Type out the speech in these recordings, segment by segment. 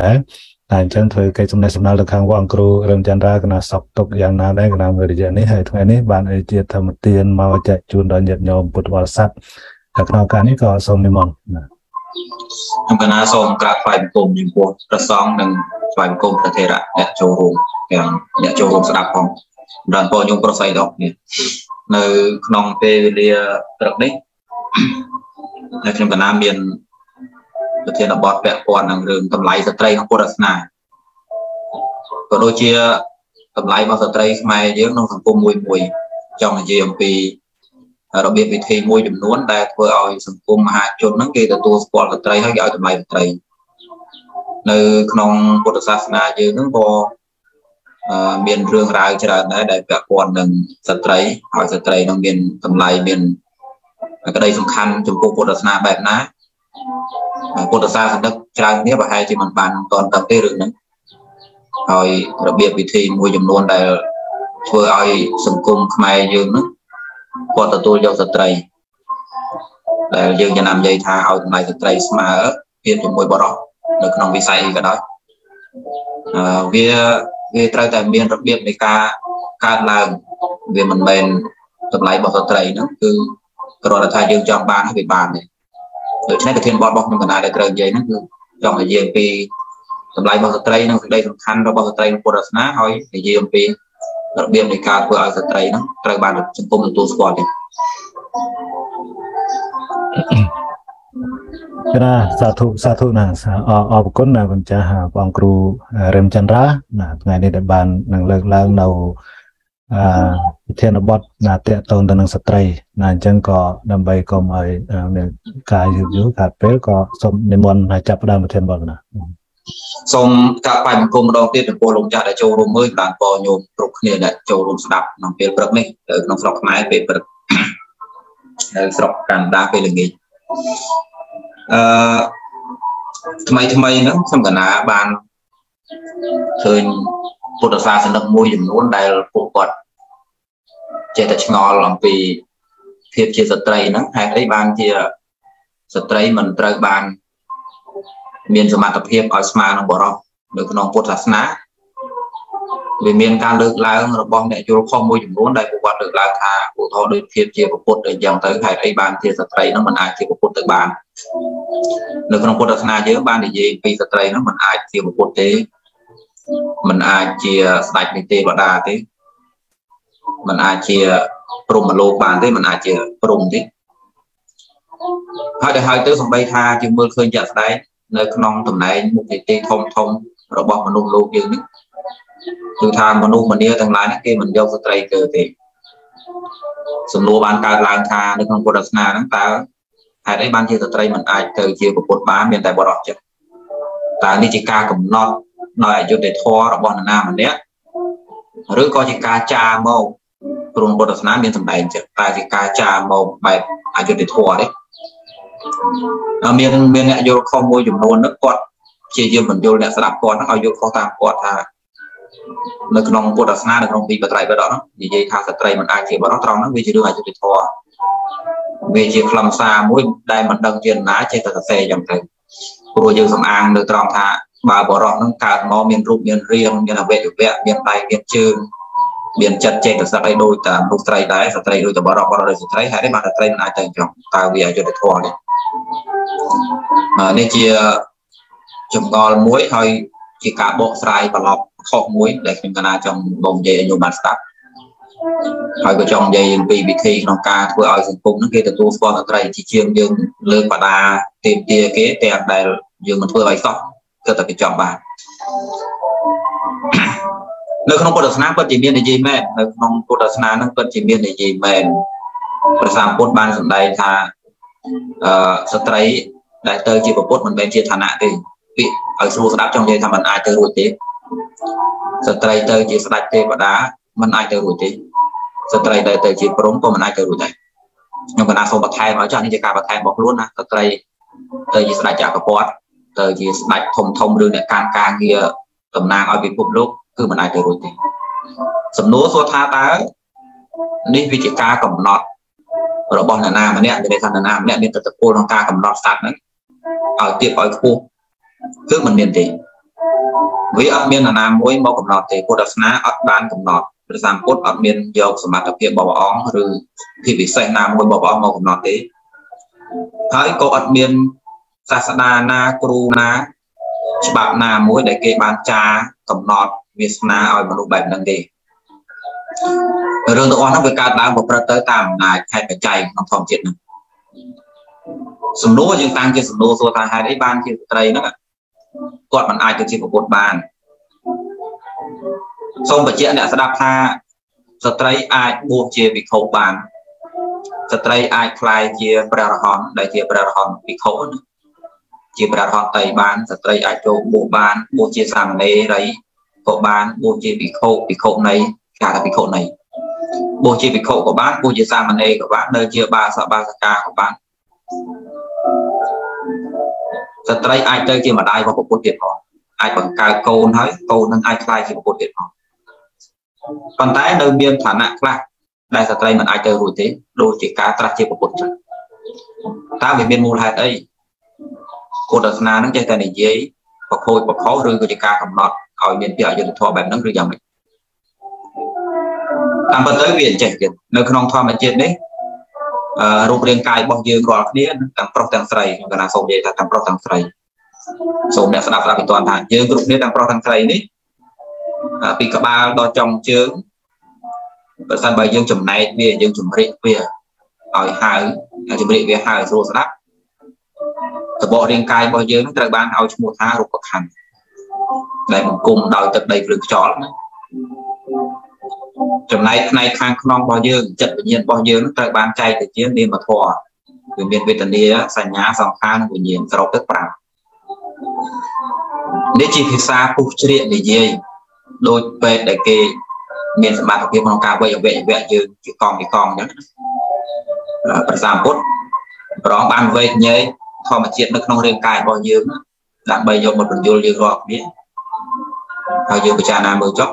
ដែរតែអញ្ចឹងធ្វើកិច្ចសំណេះសំណាលទៅខាងវងគ្រូរឹមចន្ទរាកណាសក់ទុកយ៉ាងណាដែរកណាមួយរយៈនេះហើយថ្ងៃនេះបានអីជាធម្មទានមកចែកជូនដល់ញាតិញោមពុទ្ធបរិស័ទហើយក្នុងការនេះក៏សូមនិមន្តណាខ្ញុំកណាសូមក្រាបថ្វាយបង្គំចំពោះព្រះសង្ឃនិងថ្វាយបង្គំព្រះថេរៈអ្នកចូលរួមទាំងអ្នកចូលរួមស្ដាប់ផងដល់បងញោមប្រុសស្រីទាំងគ្នានៅក្នុងពេលវេលាព្រឹកនេះខ្ញុំកណាមាន ប្រធានបទពាក់ព័ន្ធនឹងរឿងតម្លៃស្ត្រីក្នុងពុទ្ធសាសនាក៏ដូចជាតម្លៃរបស់ស្ត្រីខ្មែរយើងក្នុងសង្គមមួយមួយចង់និយាយអំពីរបៀបវិធីមួយចំនួនដែលធ្វើឲ្យសង្គមមហាជនហ្នឹងគេទទួលស្គាល់ស្ត្រីហើយគេឲ្យតម្លៃស្ត្រីនៅក្នុងពុទ្ធសាសនាយើងហ្នឹងក៏មានរឿងរ៉ាវច្រើនដែរដែលពាក់ព័ន្ធនឹងស្ត្រីឲ្យស្ត្រីនឹងមានតម្លៃមានក្តីសំខាន់ចំពោះពុទ្ធសាសនាបែបណា ពុទ្ធសាសនិកច្រើនគ្នាប្រហែលជាមិនបានតន់ដឹងទេរឿងហ្នឹងហើយរបៀបវិធីមួយចំនួនដែលធ្វើឲ្យសង្គមខ្មែរយើងហ្នឹងគាត់ទទួលយកស្ត្រីដែលយើងចំណាំនិយាយថាឲ្យតម្លៃស្ត្រីស្មើភាពជាមួយបរិសុទ្ធនៅក្នុងវិស័យក៏ដោយអឺវាវាត្រូវតែមានរបៀបនៃការកើតឡើងវាមិនមែនតម្លៃរបស់ស្ត្រីហ្នឹងគឺគ្រាន់តែថាយើងចង់បានហើយវាបានទេ ដូច្នេះប្រធានបទរបស់ខ្ញុំកណ្ដាលដែលត្រូវនិយាយហ្នឹងគឺចង់និយាយពីតម្លៃរបស់ស្ត្រីនិងសេចក្តីសំខាន់របស់ស្ត្រីក្នុងពុទ្ធសាសនាហើយនិយាយអំពីរបៀបនៃការធ្វើឲ្យស្ត្រីហ្នឹងត្រូវបានសង្គមទទួលស្គាល់ទេចាសាធុសាធុណាអរគុណណាគុណចាស់បងគ្រូរិមចន្ទរាណាថ្ងៃនេះដែលបាននឹងលើកឡើងនៅ អឺវិធានបទណាតកតងទៅនឹងស្ត្រីណាអញ្ចឹងក៏ដើម្បីកុំឲ្យមានការយឺតយូរកាត់ពេលក៏សូមនិមន្តចាប់ផ្ដើមវិធានបទណាសូមកាប់បាយបង្គំម្ដងទៀតចំពោះលោកចាស់ដែលចូលរួមមើលបានពរញោមគ្រប់គ្នាដែលចូលរួមស្ដាប់ក្នុងពេលព្រឹកនេះក្នុងស្រុកខ្មែរពេលព្រឹកនៅស្រុកកាណាដាពេលល្ងាចអឺថ្មីថ្មីហ្នឹងខ្ញុំកណាបានឃើញពុទ្ធសាសនិកមួយចំនួនដែលពួកគាត់ ចេះតែឆ្ងល់អំពីភាពជាស្ត្រីហ្នឹងហេតុអីបានជាស្ត្រីមិនត្រូវបាន មានសមត្ថភាពឲ្យស្មើនឹងបរិសុទ្ធនៅក្នុងពុទ្ធសាសនាវាមានការលើកឡើងរបស់អ្នកយល់ខុសមួយចំនួនដែលពួកគាត់លើកឡើងថាឧទាហរណ៍ដូចភាពជាពុទ្ធអីចឹងទៅហេតុអីបានជាស្ត្រីនឹងមិនអាចជាពុទ្ធទៅបាននៅក្នុងពុទ្ធសាសនាយើងបាននិយាយពីស្ត្រីនឹងមិនអាចជាពុទ្ធទេមិនអាចជាស្ដេចនៃទេវតាទេ មិនអាចជាព្រហ្មលោកបានទេមិនអាចជាព្រហ្មទេហើយដែលហើយទៅសំបីថាជាមើលឃើញជាក់ស្ដែងនៅក្នុងតំណែងមុខនីតិធំធំរបស់មនុស្សលោកយើងនេះគឺថាមនុស្សម្នាទាំងឡាយនេះគេមិនយកស្ត្រីកើទេសំណួរបានកើតឡើងថានៅក្នុងពុទ្ធសាសនាហ្នឹងតើហេតុអីបានជាស្ត្រីមិនអាចទៅជាប្រពុតបានមានតែបរិសុទ្ធចិត្តតើនេះជាការកំណត់ដោយអយុត្តិធម៌របស់នរណាម្នាក់ឬក៏ជាការចារមក ព្រមពុទ្ធសាសនាមានសម្ដែងចិត្តតែជាការចារមកបែបអយុត្តិធម៌ទេមានមានអ្នកយល់ខុសមួយចំនួននោះគាត់ជាយាមបញ្យល់អ្នកស្ដាប់គាត់ឲ្យយល់ខុសតាមគាត់ថានៅក្នុងពុទ្ធសាសនានៅក្នុងពីបត្រៃបិដកនោះនិយាយថាស្ត្រីមិនអាចជាបរិសុទ្ធត្រង់ហ្នឹងវាជារឿងអយុត្តិធម៌វាជាខ្លឹមសារមួយដែលមិនដឹងជាណាចេះតែសរសេរយ៉ាងទៅព្រោះយើងសំអាងនៅត្រង់ថាបើបរិសុទ្ធហ្នឹងកើតមកមានរូបមានរាងមានអវយវៈមានដៃមានជើង មានចិត្តចេតសិកអីដូចតាមរូបស្ត្រីដែរស្ត្រីដូចតែបរិសុទ្ធបរិសុទ្ធស្ត្រីហេតុអីបានស្ត្រីមិនអាចទៅចង់តើវាអយុត្តិធម៌នេះនេះជាចម្ងល់មួយហើយជាការបកស្រាយប្រឡប់ខុសមួយដែលខ្ញុំកណាចង់បងនិយាយឲ្យញោមបានស្ដាប់ហើយក៏ចង់និយាយពីវិធីក្នុងការធ្វើឲ្យសង្គមហ្នឹងគេទទួលស្គាល់អត្រីជាជាងយើងលើកបដាទៀមទាគេទាំងដែលយើងមិនធ្វើឲ្យសោះគឺតែគេចង់បាន នៅក្នុងពុទ្ធសាសនាពិតជាមាននិយាយមែននៅក្នុងពុទ្ធសាសនាហ្នឹងពិតជាមាននិយាយមែនព្រះសម្ពុទ្ធបានសម្ដែងថាអឺស្ត្រីដែលទៅជាប្រពុតមិនមែនជាឋានៈទេពាក្យឲ្យស្រួលស្ដាប់ចង់និយាយថាมันអាចទៅរួចទេស្ត្រីទៅជាស្ដេចទេវតាมันអាចទៅរួចទេស្ត្រីដែលទៅជាព្រំក៏มันអាចទៅរួចដែរខ្ញុំកណាសូមបន្ថែមឲ្យចាស់នេះជាការបន្ថែមរបស់ខ្លួនណាស្ត្រីទៅជាស្ដេចចក្រពត្តិទៅជាស្ដេចធំធំឬអ្នកការការងារតំណាងឲ្យពិភពលោក គឺมันអាចទៅរួចទេសំណួរសួរថាតើនេះវាជាការកំណត់របស់អ្នកណាម្នាក់មានន័យថាអ្នកណាម្នាក់មានតតពលក្នុងការកំណត់សត្វហ្នឹងឲ្យទៀតឲ្យខ្ពស់គឺមិនមានទេវាអត់មានអាណាមួយមកកំណត់ទេពុទ្ធសាសនាអត់បានកំណត់ព្រះសម្ពុទ្ធអត់មានយកសមត្ថភាពរបស់ព្រះអង្គឬភាពពិសេសណាមួយរបស់ព្រះអង្គមកកំណត់ទេហើយក៏អត់មានសាសនាណាគ្រូណាច្បាប់ណាមួយដែលគេបានចាកំណត់ វាស្នើឲ្យមនុស្សបែបហ្នឹងទេរឿងទាំងអស់ហ្នឹងវាកើតឡើងប្រព្រឹត្តទៅតាមអំណាចហេតុបច្ច័យក្នុងធម្មជាតិហ្នឹងសំណួរយើងតាំងជាសំណួរសួរថាហេតុអីបានជាស្ត្រីហ្នឹងគាត់មិនអាចទៅជាប្រពន្ធបានសូមបញ្ជាក់អ្នកស្ដាប់ថាស្ត្រីអាចបួសជាវិខុបានស្ត្រីអាចក្លាយជាព្រះរហន្តដែលជាព្រះរហន្តវិខុណាជាព្រះរហន្តតៃបានស្ត្រីអាចចូលបួសបានបួសជាសាមណេរី ក៏បានបួសជាវិខុវិខុនៃការថាវិខុនៃបួសជាវិខុក៏បានបួសជាសាមណេរក៏បាននៅជាបាសបាសកាក៏បានស្ត្រីអាចទៅជាម្ដាយរបស់ពុទ្ធទៀតផងអាចបង្កើតកូនហើយកូននឹងអាចខ្លាយជាពុទ្ធទៀតផងប៉ុន្តែនៅមានឋានៈខ្លះដែលស្ត្រីមិនអាចទៅរួចទេដូចជាការត្រាស់ជាពុទ្ធចឹងតើវាមានមូលហេតុអីពុទ្ធសាសនានឹងចេះតែនិយាយប្រខូចប្រខោឬក៏ជាការកំណត់ ឲ្យមានពីអយុធធម៌បែបហ្នឹងឬយ៉ាងម៉េចតាមពិតទៅវាអញ្ចេះទៀតនៅក្នុងធម្មជាតិនេះរូបរាងកាយរបស់យើងរាល់គ្នាទាំងប្រុសទាំងស្រីខ្ញុំកណាសូមនិយាយថាទាំងប្រុសទាំងស្រីសូមអ្នកស្ដាប់ស្ដាប់ពីតន់ថាយើងគ្រប់គ្នាទាំងប្រុសទាំងស្រីនេះពីក្បាលដល់ចុងជើងបើសិនបើយើងចំណែកវាយើងជំរិកវាឲ្យហៅជំរិកវាហៅស្រួលស្ដាប់តបរាងកាយរបស់យើងត្រូវបានឲ្យឈ្មោះថារូបខណ្ឌ ដែលបង្គំដោយទឹកដីភ្លើងខ្យល់ណាចំណែកផ្នែកខាងក្នុងរបស់យើងចិត្តវិញ្ញាណរបស់យើងត្រូវបានចែកទៅជានាមធម៌វាមានវេទនាសញ្ញាសង្ខារនិងវិញ្ញាណសរុបទៅ5នេះជាភាសាពុះជ្រៀកនិយាយដោយពេទ្យដែលគេមានសមត្ថភាពក្នុងការវិយអវយវៈយើងជាកងពីកងអញ្ចឹងប្រសាពុទ្ធប្រងបានវេកញែកធម្មជាតិនៅក្នុងរាងកាយរបស់យើងដើម្បីយកមកបញ្យល់យើងរាល់គ្នា ហើយយើងពិចារណាមើលចុះ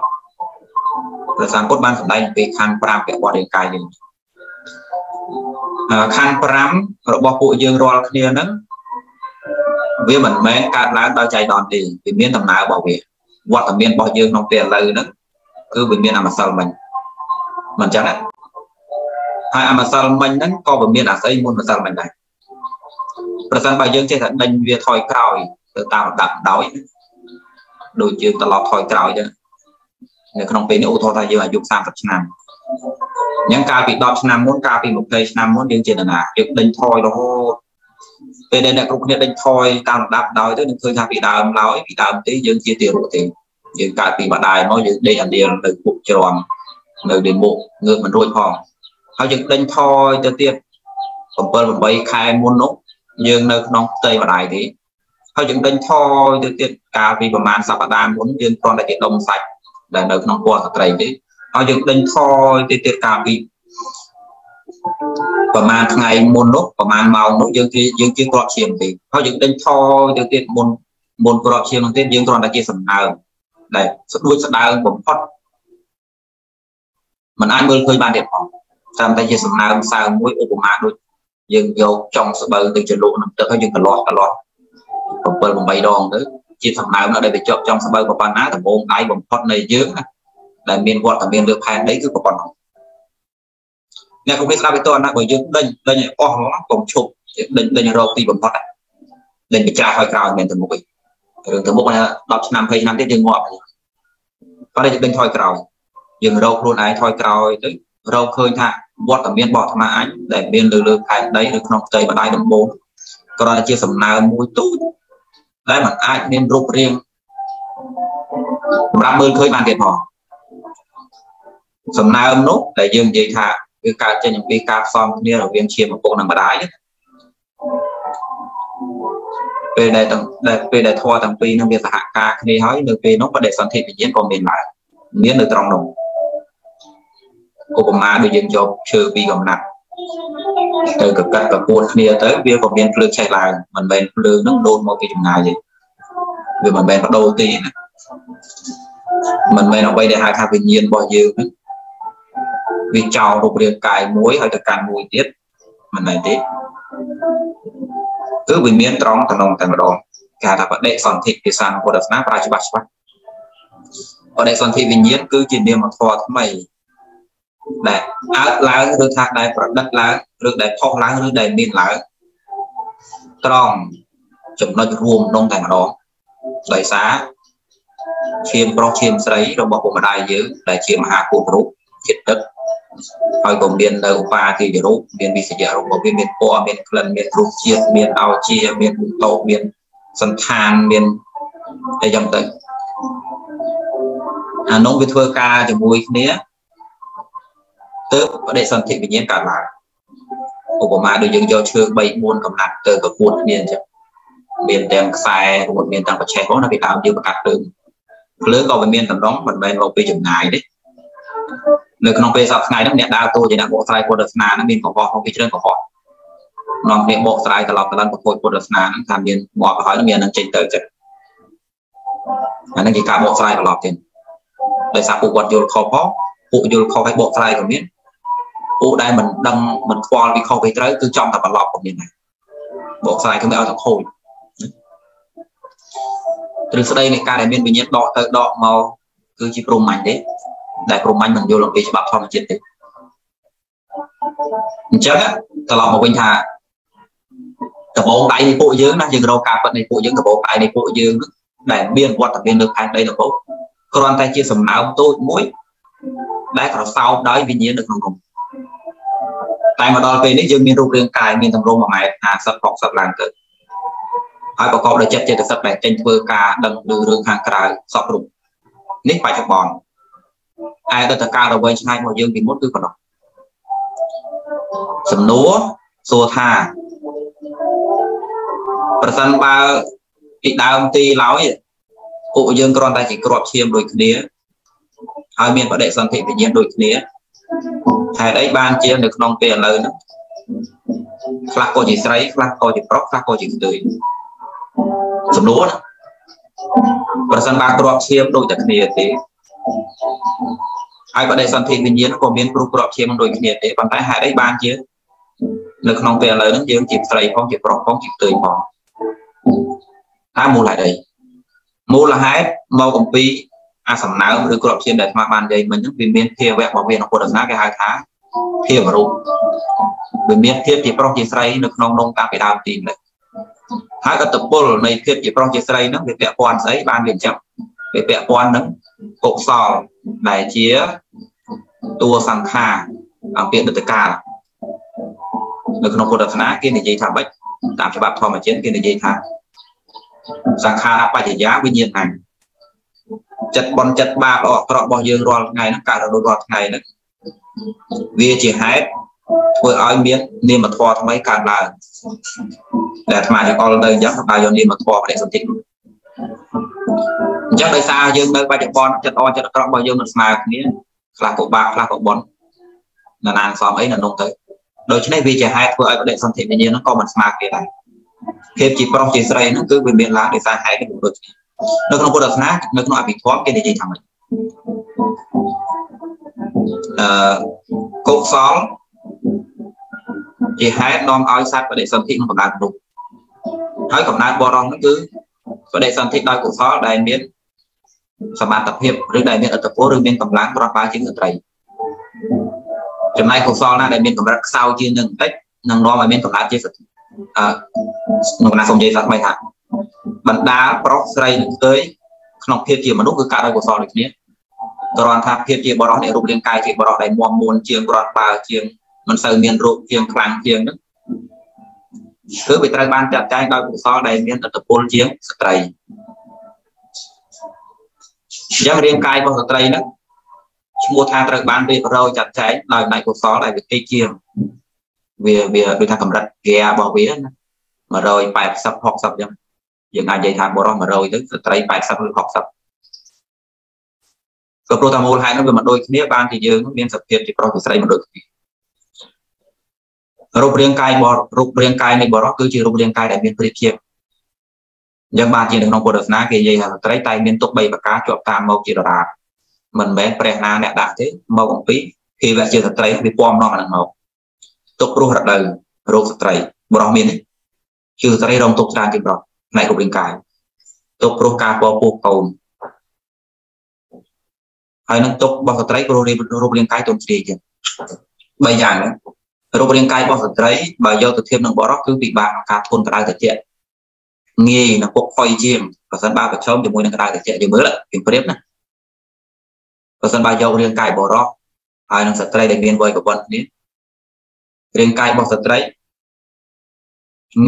ព្រះសម្ពុទ្ធបានសម្ដែងពីខណ្ឌ5ពាក់ព័ន្ធរាងកាយយើងខណ្ឌ5របស់ពួកយើងរាល់គ្នាហ្នឹងវាមិនមែនកើតឡើងដោយចៃដន្យទេវាមានដំណើររបស់វាវត្តមានរបស់យើងក្នុងពេលឥឡូវហ្នឹងគឺវាមានអមសិលមិញមិនចឹងទេហើយអមសិលមិញហ្នឹងក៏វាមានអាស័យមុនម្សិលមិញដែរប្រសិនបើយើងចេះតែដេញវាថយក្រោយទៅតាមលំដាប់ដោយ ដូចយើងត្រឡប់ថយក្រោយទៅនៅក្នុងពេលនេះឧទាហរណ៍ថាយើងអាយុ30ឆ្នាំអញ្ចឹងកាលពី10ឆ្នាំមុនកាលពី20ឆ្នាំមុនយើងចេតនាយើងដេញថយរហូតពេលដែលអ្នកគ្រប់គ្នាដេញថយតាមលំដាប់ដោយទៅនឹងឃើញថាពីដើមឡើយពីដើមទេយើងជាទារកទេយើងកើតពីម្ដាយមកយើងដេកអានៀលនៅពុកជ្រាំនៅដេមុខងើបមិនរួចផងហើយយើងដេញថយទៅទៀត7 8ខែមុននោះយើងនៅក្នុងផ្ទៃម្ដាយទេ ហើយយើងដេញថយទៅទៀតកាលពីប្រហែលសប្តាហ៍មុនយើងគ្រាន់តែជាដុំសាច់ដែលនៅក្នុងពណ៌ស្ត្រីទេហើយយើងដេញថយទៅទៀតកាលពីប្រហែលថ្ងៃមុននោះប្រហែលម៉ោងនោះយើងជាយើងជាក្របឈាមទេហើយយើងដេញថយទៅទៀតមុនមុនក្របឈាមនោះទៀតយើងគ្រាន់តែជាសំណើមដែលស្ដួចស្ដើងបំផុតมันអាចមើលឃើញបានទៀតផងតាមតែជាសំណើមសើមួយឧបមាដូចយើងយកចុងស្បូវទៅចលក់នឹងទឹកហើយយើងកលាស់កលាស់ 7 8ដងទៅជាសំណើមនៅដែលវាជាប់ចុងស្បូវប៉ុណ្ណាដំបងដៃបំផុតនៃយើងដែលមានវត្តមានលើផែនដីគឺប៉ុណ្ណឹងអ្នកគំនិតស្ដាប់ទៅណាបើយើងដេញដេញឲ្យអស់ហ្មងកុំឈប់ដេញដេញរកទីបំផុតដេញបច្ចាស់ឲ្យក្រោយមិនទៅមុខវិញរឿងទៅមុខណា10ឆ្នាំ20ឆ្នាំទៀតយើងងាប់ប៉ុន្តែយើងដេញថយក្រោយយើងរកខ្លួនឯងថយក្រោយទៅរកឃើញថាវត្តមានរបស់អាត្មាអញដែលមានលើលើផែនដីឬក្នុងផ្ទៃបណ្ដាយដំបូងគ្រាន់តែជាសំណើមមួយទូច ដែលมันអាចមានរូបរាងសម្រាប់មើលឃើញបានទៀតផងសំណើមនោះដែលយើងនិយាយថាវាកើតចេញអំពីការផ្សំគ្នារវាងឈាមឪពុកនិងម្ដាយពេលដែលដែលពេលដែលធម៌ទាំងពីរនឹងវាសហការគ្នាហើយនៅពេលនោះបដិសន្ធិវិញ្ញាណក៏មានដែរមាននៅត្រង់នោះឧបមាដូចយើងយកឈើពីរកំណាត់ ទៅកកាត់ប្រកួតគ្នាទៅវាក៏មានភ្លើងឆេះឡើងមិនមែនភ្លើងហ្នឹងដូនមកពីចម្ងាយទេវាមិនមែនបដូរទេណាមិនមែនអ្វីដែលហៅថាវិញ្ញាណរបស់យើងហ្នឹងវាចោលរូបរាងកាយមួយហើយទៅកាន់មួយទៀតមិនមែនទេគឺវាមានត្រង់តំណងតែម្ដងគេហៅថាបដិសន្ធិភាសាពុទ្ធសាសនាប្រើច្បាស់ច្បាស់បដិសន្ធិវិញ្ញាណគឺជានាមធម៌ថ្មី ដែលអើតឡើងឬថាដែលប្រឌិតឡើងឬដែលផុសឡើងឬដែលមានឡើងត្រង់ចំណុចរួមក្នុងតែម្ដងដោយសារឈាមប្រុសឈាមស្រីរបស់ពុកម្ដាយយើងដែលជាមហាពុទ្ធរូបចិត្តទឹកហើយក៏មាននៅឧបាទាយរូបមានវិសយរូបវាមានពណ៌មានក្លិនមានរូបជាតិមានអោជាមានតោមានសន្តានមានអីចឹងទៅអានោះវាធ្វើការជាមួយគ្នា ទើបបដិសន្ធិវិញ្ញាណកើតឡើងឧបមាដូចយើងយកឈើ3 4កំណាត់ទៅប្រកួតគ្នាអញ្ចឹងមានទាំងខ្សែរួមមានទាំងប្រឆេះផងនៅពីដើមយើងបង្កាត់ភ្លើងភ្លើងក៏វាមានតម្រង់មិនមែនមកពីចម្ងាយទេនៅក្នុងពេលសប្តាហ៍ថ្ងៃហ្នឹងអ្នកដើរតួជាអ្នកបកស្រាយពុទ្ធសាសនាហ្នឹងមានកុហកមកពីច្រើនកុហកនាំគ្នាបកស្រាយត្រឡប់ទៅឡើងប្រកួតពុទ្ធសាសនាហ្នឹងថាមានមកទៅហើយមាននឹងចេញទៅចិត្តអាហ្នឹងគេការបកស្រាយត្រឡប់ទៀតដោយសារពួកគាត់យល់ខុសផងពួកយល់ខុសឲ្យបកស្រាយក៏មាន ពួកដែលមិនដឹងមិនខ្វល់ពីខុសពីត្រូវគឺចំតែប្រឡប់ក៏មានដែរបកស្រាយគឺមិនឲ្យទៅខូចទ្រឹស្ដីនៃការដែលមានវិញ្ញាណដកទៅដកមកគឺជាព្រំមាញ់ទេដែលព្រំមាញ់មិនយល់អំពីច្បាប់ធម្មជាតិទេអញ្ចឹងត្រឡប់មកវិញថាដបងដៃនៃពួកយើងណាយើងរកការពិតនៃពួកយើងដបងដៃនៃពួកយើងដែលមានវត្តមានលើផែនដីដបងគ្រាន់តែជាសំណើមតូចមួយដែលក្រសោបដោយវិញ្ញាណនៅក្នុងនោះ តែមកដល់ពេលនេះយើងមានរូបរាងកាយមានទម្រង់1ម៉ែត្រ50 60ឡើងទៅហើយប្រកបដោយចិត្តចេតសិកដែលចេញធ្វើការដឹងឮរឿងខាងក្រៅសពរូបនេះបច្ចុប្បន្នឯអតីតកាលរវែងឆ្ងាយរបស់យើងពីមុនគឺប៉ុណ្ណោះសំណួរសួរថាប្រសិនបើពីដើមទីឡើយពួកយើងគ្រាន់តែជាក្របឈាមដូចគ្នាហើយមានបដិសន្ធិវិញ្ញាណដូចគ្នា ហេតុអីបានជានៅក្នុងពេលឥឡូវហ្នឹងខ្លះក៏ជាស្រីខ្លះក៏ជាប្រុសខ្លះក៏ជាស្ត្រីសំណួរប្រសិនបើក្របឈាមដូចតែគ្នាទេហើយបដិសន្ធិវិញ្ញាណក៏មានព្រោះក្របឈាមដូចគ្នាទេប៉ុន្តែហេតុអីបានជានៅក្នុងពេលឥឡូវហ្នឹងយើងជាស្រីផងជាប្រុសផងជាផ្ទុយផងតាមមូលហេតុអីមូលហេតុមកអំពីអាសំណើមឬក្របឈាមដែលស្មាបាននិយាយមិញហ្នឹងវាមានភាវៈរបស់វាក្នុងពុទ្ធសាសនាគេហៅថា ភាវរូបវាមានភាពជាប្រុសជាស្រីនៅក្នុងនងតាពីដើមទីនេះហើយអត្តពលនៃភាពជាប្រុសជាស្រីហ្នឹងវាពាក់ព័ន្ធស្អីបានវាអញ្ចឹងវាពាក់ព័ន្ធនឹងកុសលដែលជាតួសង្ខារអំពីអតីតកាលនៅក្នុងពុទ្ធសាសនាគេនិយាយថាម៉េចតាមច្បាប់ធម្មជាតិគេនិយាយថាសង្ខារបច្ចយាវិញ្ញាណអញចិត្តបនចិត្តបាបល្អអាក្រក់របស់យើងរាល់ថ្ងៃហ្នឹងកើតរលត់រាល់ថ្ងៃហ្នឹង វាជាហេតុធ្វើឲ្យមាននាមធម៌ថ្មីកើតឡើងដែលអាត្មាចង្អុលទៅអញ្ចឹងថាយកនាមធម៌បរិសន្ធិអញ្ចឹងដោយសារយើងនៅបច្ចុប្បន្នចិត្តអចិត្តអាក្រក់របស់យើងមិនស្មើគ្នាខ្លះក៏បាបខ្លះក៏បុណ្យណានាងសំអីនៅនោះទៅដូច្នេះវាជាហេតុធ្វើឲ្យបដិសន្ធិវិញ្ញាណហ្នឹងក៏មិនស្មើគ្នាដែរភាពជាប្រុសជាស្រីហ្នឹងគឺវាមានឡើងដោយសារហេតុនេះដូចគ្នានៅក្នុងពុទ្ធសាសនានៅក្នុងអភិធម្មគេនិយាយថាម៉េច អឺកុសលជាហេតុនាំឲ្យសត្វបដិសន្ធិក្នុងកំណើតនោះហើយកំណើតបរោះនោះគឺបដិសន្ធិដោយកុសលដែលមានសមត្ថភាពឬដែលមានអត្តពលឬមានកម្លាំងប្របាជាងស្ត្រីចំណែកកុសលណាដែលមានកម្រិតខ្សោយជាងនឹងបន្តិចនឹងនាំឲ្យមានកំណើតជាអឺក្នុងណាសូមនិយាយសាស្ត្រមិនថាបណ្ដាប្រុសស្រីនិងស្ទើយក្នុងភាពជាមនុស្សគឺកើតដោយកុសលដូចគ្នា គ្រាន់ថាភាពជាបរិសុទ្ធនៃរូបរាងកាយជាបរិសុទ្ធដែលមមមួនជាងគ្រាន់បើជាងមិនសូវមានរូបជាងខ្លាំងជាងហ្នឹងគឺវាត្រូវបានចាត់ចែងដោយកុសលដែលមានអត្តពលជាងស្ត្រីអញ្ចឹងរាងកាយរបស់ស្ត្រីហ្នឹងឈ្មោះថាត្រូវបានរៀបរយចាត់ចែងដោយផ្នែកកុសលដែលវាតិចជាងវាវាដូចថាកម្រិតហ្គារបស់វាណា180 60អញ្ចឹងយើងអាចនិយាយថាបរិសុទ្ធ100ទៅស្ត្រី80ឬ60 ក៏ព្រោះតែមូលហេតុនោះវាមិនដូចគ្នាបានជាយើងមានសភាពជាប្រុសជាស្រីមិនដូចគ្នារូបរាងកាយបររូបរាងកាយនៃបរិសុទ្ធគឺជារូបរាងកាយដែលមានប្រៀបធៀបអញ្ចឹងបានជានៅក្នុងពុទ្ធសាសនាគេនិយាយថាស្ត្រីតែមានទុក3ប្រការជាប់តាមមកជាដរាបមិនមែនព្រះណាអ្នកដាក់ទេមកអំពីគេវៈជាស្ត្រីវាពំនាំអានឹងមកទុករស់រដូវរោគស្ត្រីបរិសុទ្ធមានទេគឺស្ត្រីរងទុកច្រើនជាងប្រុសផ្នែករូបរាងកាយទុកព្រោះការពពោះកូន ហើយនឹងទុករបស់ស្ត្រីព្រោះរូបរាងកាយទុំជ្រាយទៀតបីយ៉ាងហ្នឹងរូបរាងកាយរបស់ស្ត្រីបើយកទៅធៀបនឹងបរិសគឺពិបាកក្នុងការធន់ក្តៅត្រជាក់ងាយនឹងពុកផុយជាងបើសិនបើប្រឈមជាមួយនឹងក្តៅត្រជាក់យើងមើលពីប្រៀបណាបើសិនបើយករាងកាយបរិសហើយនឹងស្ត្រីដែលមានវ័យប្រព័ន្ធគ្នារាងកាយរបស់ស្ត្រី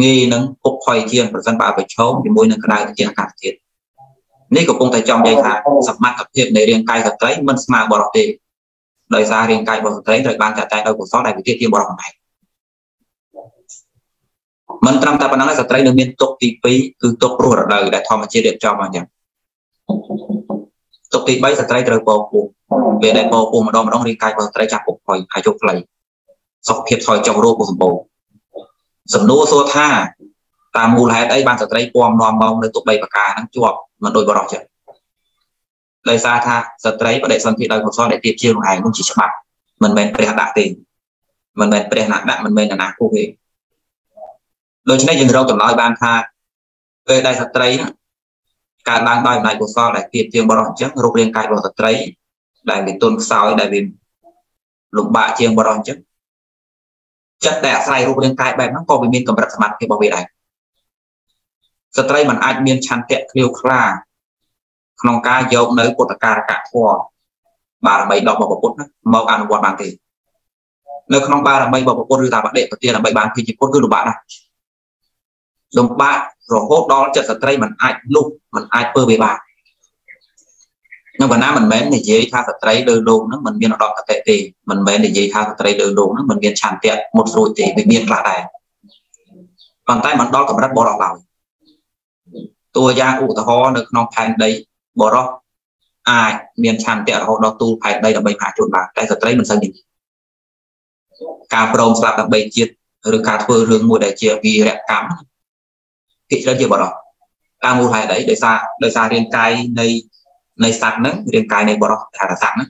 ងាយនឹងពុកផុយជាងប្រសិនបើប្រឈមជាមួយនឹងក្តៅត្រជាក់អាកាសធាតុ នេះកំពុងតែចង់និយាយថាសមត្ថភាពនៃរាងកាយស្ត្រីមិនស្មើបរិសទេដោយសាររាងកាយរបស់ស្ត្រីត្រូវបានចាត់ចែងដោយកុសលដែលវិជាជាបរិបទមិនត្រឹមតែប៉ុណ្ណឹងទេស្ត្រីនៅមានទុកទី2គឺទុកព្រោះរដូវដែលធម្មជាតិរៀបចំមកអញ្ចឹងទុកទី3ស្ត្រីត្រូវពោពោះពេលដែលពោពោះម្ដងម្ដងរាងកាយរបស់ស្ត្រីចាប់ពុកផុយហើយជោគខ្លីសុខភាពថយចុះរោគពុះសម្បូរសំណួរសួរថា តាមមូលហេតុអីបានស្ត្រីពំនាំមកនៅទុក3ប្រការហ្នឹងជាប់មិនដូចបរិសុទ្ធចឹងដោយសារថាស្ត្រីបដិសន្ធិដោយកុសលដែលទៀបជាខ្លួនឯងនោះជាច្បាប់មិនមែនព្រះដាក់ទេមិនមែនព្រះណាដាក់មិនមែនណាគូទេដូច្នេះយើងរកចម្លើយបានថាពេលដែលស្ត្រីកើតឡើងដោយអំណាចកុសលដែលទៀបជាងបរិសុទ្ធអញ្ចឹងរូបរាងកាយរបស់ស្ត្រីដែលវាទន់ខ្សោយដែលវាលំបាកជាងបរិសុទ្ធអញ្ចឹងចិត្តដែលអាស្រ័យរូបរាងកាយបែបហ្នឹងក៏វាមានកម្រិតសមត្ថភាពរបស់វាដែរ ស្ត្រីមិនអាចមានឆន្ទៈក្លៀវក្លាក្នុងការយកនៅពុទ្ធការកៈធម៌បារមី10របស់ពុទ្ធមកអនុវត្តបានទេនៅក្នុងបារមីរបស់ពុទ្ធឬថាបដិបទាដើម្បីបានភិជាពុទ្ធគឺលំបាកណាស់លំបាករហូតដល់ចិត្តស្ត្រីមិនអាចលុបមិនអាចធ្វើវាបាននឹងបណ្ណាមិនមែននិយាយថាស្ត្រីលើលោកហ្នឹងមិនមានឧត្តមគតិទេមិនមែននិយាយថាស្ត្រីលើលោកហ្នឹងមិនមានឆន្ទៈមុតស្រួយទេវាមានខ្លះដែរប៉ុន្តែមិនដល់កម្រិតបរោះឡើយ តួយ៉ាងឧទាហរណ៍នៅក្នុងផែនដីបរោះអាចមានឆន្ទៈរហូតដល់ទូលផែនដីដើម្បីផាជួនបានតែស្ត្រីមិនសូវនិយាយការព្រមស្លាប់ដើម្បីជាតិឬការធ្វើរឿងមួយដែលជាវីរកម្មភាគច្រើនជាបរោះតាមមូលហេតុអីដោយសារដោយសាររាងកាយនៃនៃសត្វហ្នឹងរាងកាយនៃបរោះថាសត្វហ្នឹង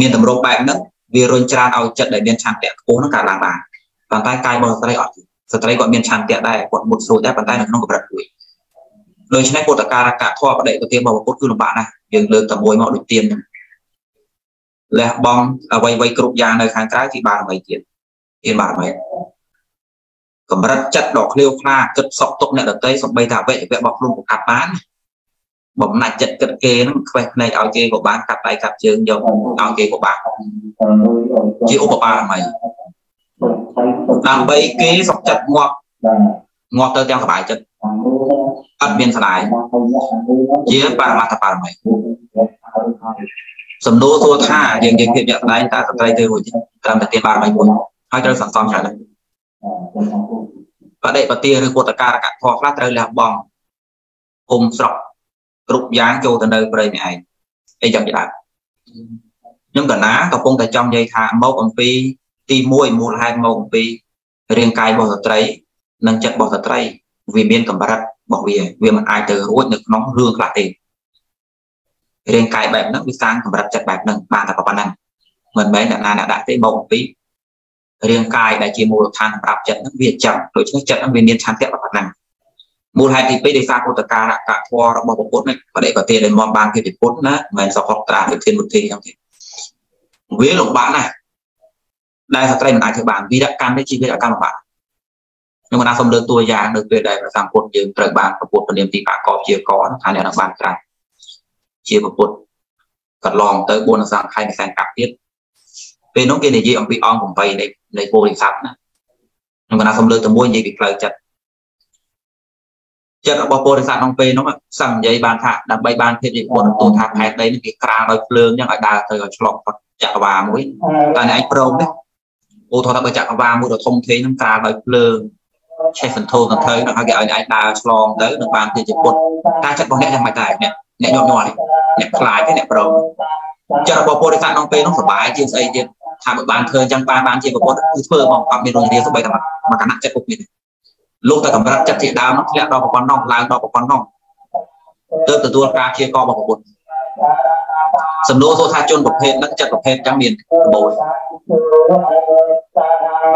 មានតម្រងបែបហ្នឹងវារុញច្រានឲ្យចិត្តដែលមានឆន្ទៈខ្ពស់ហ្នឹងកើតឡើងបានប៉ុន្តែកាយរបស់ស្ត្រីអត់ទេស្ត្រីគាត់មានឆន្ទៈដែរគាត់មុតស្រួយដែរប៉ុន្តែនៅក្នុងកម្រិតមួយ ដូច្នេះពុទ្ធការកធម៌បដិទទានរបស់ពុទ្ធគឺលំបាកណាស់យើងលើកតែមួយមកដូចទៀនលះបង់អ្វីអ្វីគ្រប់យ៉ាងនៅខាងក្រៅគឺបារមីទៀតទៀនបារមីកម្រិតចិត្តដ៏ឃ្លាវខ្លាគិតសក់ទុកអ្នកដតីសំបីថាវេវៈរបស់ខ្លួនក៏កាត់បានបំណាច់ចិត្តគិតគេហ្នឹងខ្វេះភ្នែកឲ្យគេក៏បានកាត់ដៃកាត់ជើងយកឲ្យគេក៏បានជាឧបបារមីដើម្បីគេសុខចិត្តងាប់ងាប់ទៅទាំងសុបាយចិត្ត អត់មានស្ដាយជាបរមត្ថបរមីសំណួរសួរថាយើងនិយាយភាពជាក់ស្ដែងតើស្ត្រីទៅរួចត្រឹមតែទានបារមីមួយហើយត្រូវសន្សំច្រើនណាស់បដិបទាឬពុទ្ធការកធម៌ខ្លះត្រូវលះបង់គុំស្រុកគ្រប់យ៉ាងចូលទៅនៅព្រៃនេះឯងអីចឹងជាដើមខ្ញុំកណាកំពុងតែចង់និយាយថាមកអំពីទី1មូលហេតុមកអំពីរាងកាយរបស់ស្ត្រី និងចិត្តរបស់ស្ត្រី វាមានកម្រិតរបស់វាវាមិនអាចទៅរួចនៅក្នុងរឿងខ្លះទេរាងកាយបែបហ្នឹងវាសាងកម្រិតចិត្តបែបហ្នឹងបានតែប៉ុណ្ណឹងមិនមែនអ្នកណាអ្នកដាក់ទេមកអំពីរាងកាយដែលជាមូលដ្ឋានសម្រាប់ចិត្តហ្នឹងវាចាំដូច្នេះចិត្តហ្នឹងវាមានឆន្ទៈប៉ុណ្ណឹងមូលហេតុទី2ដោយសារពុទ្ធការៈកធម៌របស់ពុទ្ធនេះបដិបទាដែលមកបានពីពុទ្ធណាមិនមែនសកលត្រាវិធានមុធីអញ្ចឹងទេវាលំបាកណាស់ដែលស្ត្រីមិនអាចធ្វើបានវីរកម្មនេះជាវីរកម្មលំបាក ខ្ញុំបានសូមលើកតួយ៉ាងនៅពេលដែលព្រះសង្ឃពុទ្ធយើងត្រូវបានប្រពុតព្រាមទីបាកបជាកថាអ្នកនឹងបានក្រាស់ជាប្រពុតកន្លងទៅ4សង្ខ័យនៃសែនកាប់ទៀតពេលនោះគេនិយាយអំពីអង្គ8នៃនៃពោធិសត្វណាខ្ញុំបានសូមលើកទៅមួយនិយាយពីផ្លូវចិត្តចិត្តរបស់ពោធិសត្វក្នុងពេលនោះសឹងនិយាយបានថាដើម្បីបានភាពជាពុទ្ធទូថាផែនដីនេះគេក្រាលដោយភ្លើងអញ្ចឹងឲ្យដើរទៅឲ្យឆ្លងផុតចក្រវាលមួយតែឯងព្រមទេឧទាហរណ៍ថាបើចក្រវាលមួយដ៏ធំធេងហ្នឹងក្រាលដោយភ្លើង ឆេះសន្ធោសន្ធើនឹងឲ្យគេឲ្យឯងដើរឆ្លងទៅនឹងបានជាជាពុទ្ធតែចិត្តរបស់អ្នកយ៉ាងម៉េចដែរអ្នកអ្នកញាប់ញ័រនេះអ្នកខ្លាចទេអ្នកប្រងចិត្តរបស់ពុទ្ធសាសក្នុងពេលនោះសុបាយជាងស្អីទៀតថាបើបានធ្វើអញ្ចឹងបានបានជាពុទ្ធគឺធ្វើមកអត់មានរងរាសម្បីតែមកគណៈចិត្តពុទ្ធនេះលោកតែកម្រិតចិត្តជាដើមនោះធ្លាក់ដល់ប្រព័ន្ធនោះឡើងដល់ប្រព័ន្ធនោះទើបទទួលការជាករបស់ពុទ្ធសំណួរសួរថាជនប្រភេទហ្នឹងចិត្តប្រភេទចឹងមានក្បួន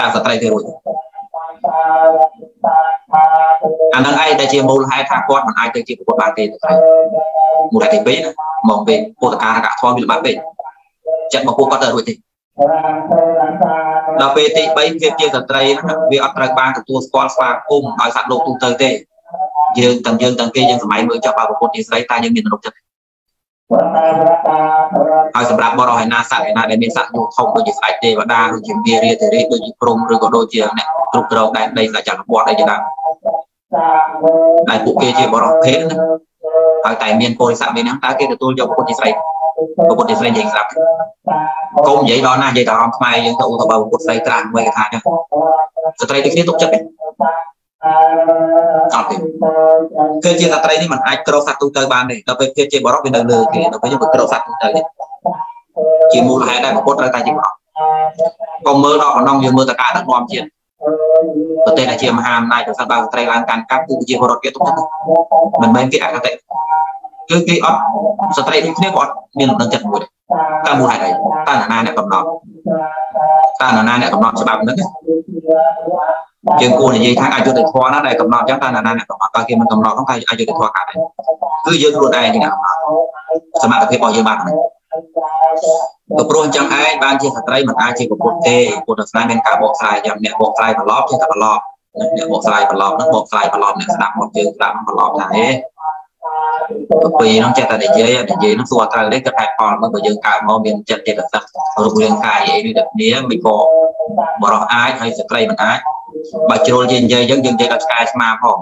តាមស្ត្រីទេរួច អានឹងឯងដែលជាមូលហេតុថាគាត់មិនអាចទៅជាប្រពន្ធបានទេទៅមូលហេតុទី2ណាមកពេលពុទ្ធការកធម៌វាល្បាត់ពេកចិត្តមកពួកគាត់ទៅរួចទេដល់ពេលទី3ភាពជាស្ត្រីហ្នឹងវាអត់ត្រូវបានទទួលស្គាល់ស្វាគមន៍ដោយសត្វលោកទូទៅទេយើងទាំងយើងទាំងគេយើងសម័យមើលចាប់បើប្រពន្ធជាស្រីតែយើងមានទំនុកចិត្ត ហើយសម្រាប់បរិហេណាសត្វឯណាដែលមានសត្វយុធំដូចជាស្ដេចទេវតាដូចជាមារាធិរាជដូចជាព្រំឬក៏ដូចជាអ្នកគ្រប់គ្រងដែនដីសាច់ចក្រពតអីជាដើមដែលពួកគេជាបរិភេទណាហើយតែមានពលស័ក្តិមានហ្នឹងតើគេទទួលយកពុទ្ធជាស្រីពុទ្ធជាស្រីនិយាយស្រាប់កុំនិយាយដល់ណានិយាយដល់រំខ្មែរយើងទៅឧទាហរណ៍ពុទ្ធស្រីត្រាស់មួយគេថាចឹងស្ត្រីដូចគ្នាទុកចិត្តទេ អត់ទេគឺជាស្ត្រីនេះมันអាចក្រោកសត្វទូទៅបានទេដល់ពេលគេជាបរិបវានៅលើគេដល់ពេលយើងក្រោកសត្វទូទៅទេជាមូលហេតុដែលពុទ្ធត្រូវតែជាបរិបកុំមើលដល់កណ្ដុងយើងមើលតកាដឹកនាំជាតិប្រទេសដែលជាមហាអំណាចប្រសិនបើស្ត្រីឡើងកាន់កាប់គឺជាបរិបគេទុកចិត្តមិនមែនគេអកតេគឺគេអត់ស្ត្រីដូចគ្នាក៏អត់មានដំណឹងចិត្តមួយដែរ តើមូលហេតុអីតើណាអ្នកកំណត់តើណាអ្នកកំណត់ច្បាប់ហ្នឹងយើងគួរនិយាយថាអយុធធម៌ណាដែលកំណត់ចឹងតើណាអ្នកកំណត់តើគេមិនកំណត់ហ្នឹងថាអយុធធម៌កាត់ដែរគឺយើងខ្លួនឯងជាអ្នកកំណត់សមត្ថភាពរបស់យើងបានហ្នឹងទៅព្រោះអញ្ចឹងឯងបានជាស្ត្រីមិនអាចជាប្រពុតទេពុទ្ធសាសនាមានការបកស្រាយយ៉ាងអ្នកបកស្រាយប្រឡប់ចេះតែប្រឡប់អ្នកបកស្រាយប្រឡប់ហ្នឹងបកស្រាយប្រឡប់អ្នកស្ដាប់មកជើងស្ដាប់ប្រឡប់ថាហេទៅ ពីហ្នឹងចេះតែនិយាយនិយាយហ្នឹងសួរត្រូវទេគិតហេតុផលមកបើយើងកើតមកមានចិត្តចិត្តសឹករូបរាងកាយអីដូចគ្នាមិនក៏បរោះអាចហើយស្ត្រីមិនអាចបើជ្រុលយើងនិយាយអញ្ចឹងយើងនិយាយដល់ឆ្កែស្មាផង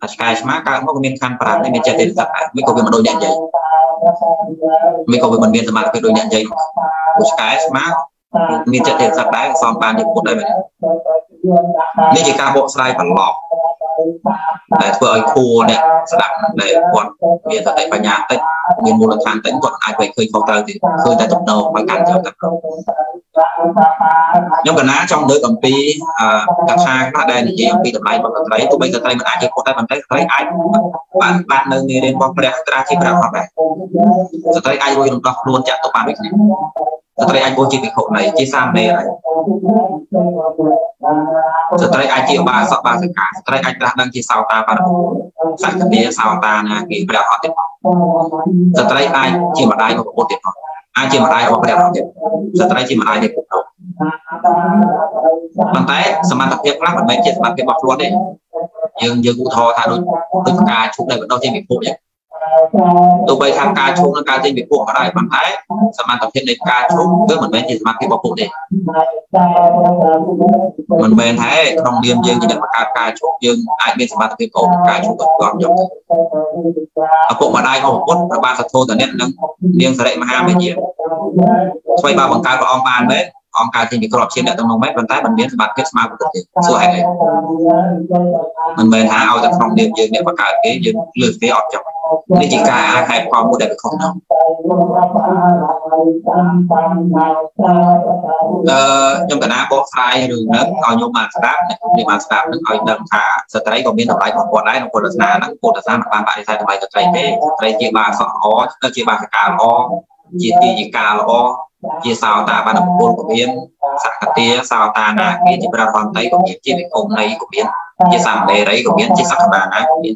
តែឆ្កែស្មាកើតមកមានខណ្ឌ5នេះមានចិត្តចិត្តសឹកដែរមិនក៏វាមិនដូចអ្នកនិយាយមិនក៏វាមិនមានសមត្ថភាពដូចអ្នកនិយាយព្រោះឆ្កែស្មា មានចិត្តចិត្តសឹកដែរសំបានជាពុទ្ធដែរមែននេះជាការបកស្រាយប្រឡប់ដែលធ្វើឲ្យគួរអ្នកស្ដាប់ដែលគាត់មានសតិបញ្ញាតិចមានមូលដ្ឋានតិចគាត់អាចទៅឃើញខុសត្រូវទេឃើញតែទំនោរឲ្យកាន់ចូលតែខ្ញុំកណាចង់លើកអំពីកថាខ្លះដែលនិយាយអំពីតម្លៃរបស់ស្ត្រីទោះបីស្ត្រីមិនអាចជាពុទ្ធតែប៉ុន្តែស្ត្រីអាចបានបាននៅមេរៀនរបស់ព្រះត្រាជាព្រះផងដែរស្ត្រីអាចរួចរំដោះខ្លួនចាក់ទៅបានដូចគ្នា ស្ត្រីអាចបួសជាភិក្ខុនៃជាសាមណេរហើយស្ត្រីអាចជាបាសកបាសិកាស្ត្រីអាចត្រាស់ដឹងជាសោតាបរមសក្តិសោតាណាគេព្រះអត់ទៀតស្ត្រីអាចជាម្ដាយរបស់ពុទ្ធទៀតផងអាចជាម្ដាយរបស់ព្រះអត់ទៀតស្ត្រីជាម្ដាយនៃពុទ្ធប៉ុន្តែសមត្ថភាពខ្លះមិនមែនជាសមត្ថភាពរបស់ខ្លួនទេយើងយើងឧទាហរណ៍ថាដូចដូចការឈប់ដែលបន្តជាវិភពអញ្ចឹង ទោះបីថាការឈប់និងការចេញពីពួកក៏ដោយប៉ុន្តែសមត្ថភាពនៃការឈប់គឺមិនមែនជាសមត្ថភាពរបស់ពួកទេមិនមែនថាក្នុងនាមយើងជាអ្នកបង្កើតការឈប់យើងអាចមានសមត្ថភាពកោការឈប់ក៏គាត់យកឪពុកម្ដាយរបស់ពុទ្ធប្របាទសទ្ធោតនិតនិងនាងសរិមហាមេជាស្វ័យបើបង្កើតព្រះអង្គបានមែន អង្គការជាក្របជាអ្នកទាំងនោះមែនប៉ុន្តែមិនមានសមត្ថភាពស្មើពុទ្ធទេសួរហេតុអីមិនមែនថាឲ្យតែក្នុងនាមយើងអ្នកបង្កើតគេយើងលើកគេអត់ចង់នេះជាការហេតុផលមួយដែលវាខុសនោះអឺខ្ញុំកណាបកស្រាយរឿងហ្នឹងឲ្យខ្ញុំបានស្ដាប់ខ្ញុំបានស្ដាប់នឹងឲ្យដឹងថាស្ត្រីក៏មានតម្លៃរបស់គាត់ដែរក្នុងពុទ្ធសាសនាហ្នឹងពុទ្ធសាសនាមិនបានបដិសេធតម្លៃស្ត្រីទេស្ត្រីជាបាសកល្អជាបាសិកាល្អជាទីជាការល្អ ជាសោតាបានពលក៏មានសក្តិសោតានាគាជាប្រហន្តីក៏មានជាវិគុំនៃក៏មានជាសាមណេរីក៏មានជាសក្តាណាក៏មាន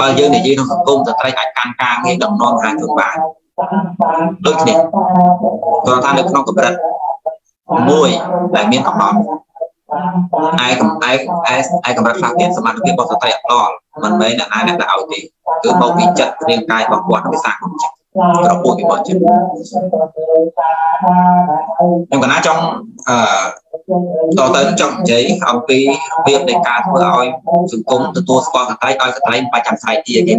បើយើងនិយាយក្នុងសង្គមស្ត្រីអាចកាន់ការងារដំណំហាជនបានដូចគ្នាគាត់ថានៅក្នុងកម្រិតមួយដែលមានកំណត់ឯកំឯឯឯកម្រិតខ្លះទៀតសមត្ថភាពរបស់ស្ត្រីអត់ដល់មិនមែនអ្នកណាអ្នកដែលឲ្យទេគឺមកពីចិត្តរាងកាយរបស់គាត់វិសាគុំចិត្ត ក្រពុយពីបងចិត្តខ្ញុំកណាចង់អឺតទៅចង់និយាយអំពីរបៀបនៃការធ្វើឲ្យសង្គមទទួលស្គាល់ស្ត្រីឲ្យស្ត្រីមិនបាច់ចាំស្រ័យទាទេ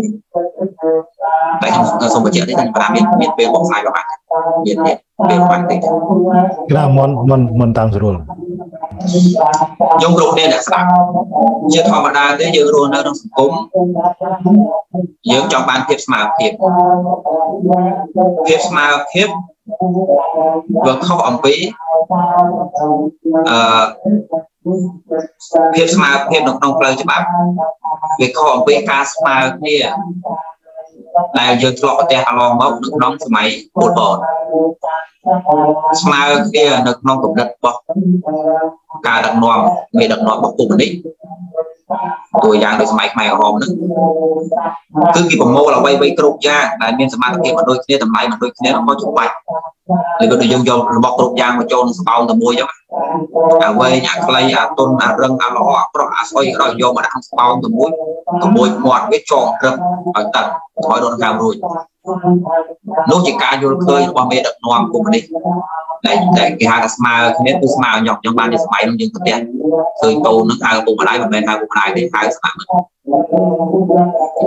តែខ្ញុំសូមបញ្ជាក់ទេខ្ញុំប្រាមានមានពេលបងស្រាយរបស់មានមាន ពេលបាញ់តិចក្រៅមុនមុនមុនតាមស្រួលខ្ញុំគ្រប់គ្នាអ្នកស្ដាប់ជាធម្មតាទេយើងរស់នៅក្នុងសង្គមយើងចង់បានភាពស្មើភាពភាពស្មើភាពវាខុសអំពីអឺភាពស្មើភាពនៅក្នុងផ្លូវច្បាប់វាខុសអំពីការស្មើគ្នា ដែលយើងធ្លាប់ប្រទះកន្លងមកនៅក្នុងសម័យពលពតស្មើគ្នានៅក្នុងកម្រិតរបស់ការដឹកនាំមេដឹកនាំរបស់ពុកម្នេញ តួយ៉ាងដូចសម័យខ្មែរក្រហមហ្នឹងគឺគេប្រមូលអ្វីៗគ្រប់យ៉ាងដែលមានសមត្ថភាពមិនដូចគ្នាតម្លៃមិនដូចគ្នាក៏ច្បាច់ឬក៏យើងយករបស់គ្រប់យ៉ាងមកចូលក្នុងស្បោងតែមួយអញ្ចឹងអាវែងអាខ្លីអាទុនអារឹងអាល្អអាក្រក់អាស្អុយក៏យកមកដាក់ក្នុងស្បោងតែមួយក្មួយមាត់វាចងក្រឹបឲ្យតឹងឲ្យរត់កាមរួច នោះជាការយល់ឃើញរបស់មេដឹកនាំគុំនេះតែតែគេហៅថាស្មើគ្នាគឺស្មើញោកខ្ញុំបានជាសម័យនោះយើងប្រទះឃើញតូននឹងហៅពុកម្ដាយមិនមែនហៅពុកម្ដាយទេហៅស្មាមិន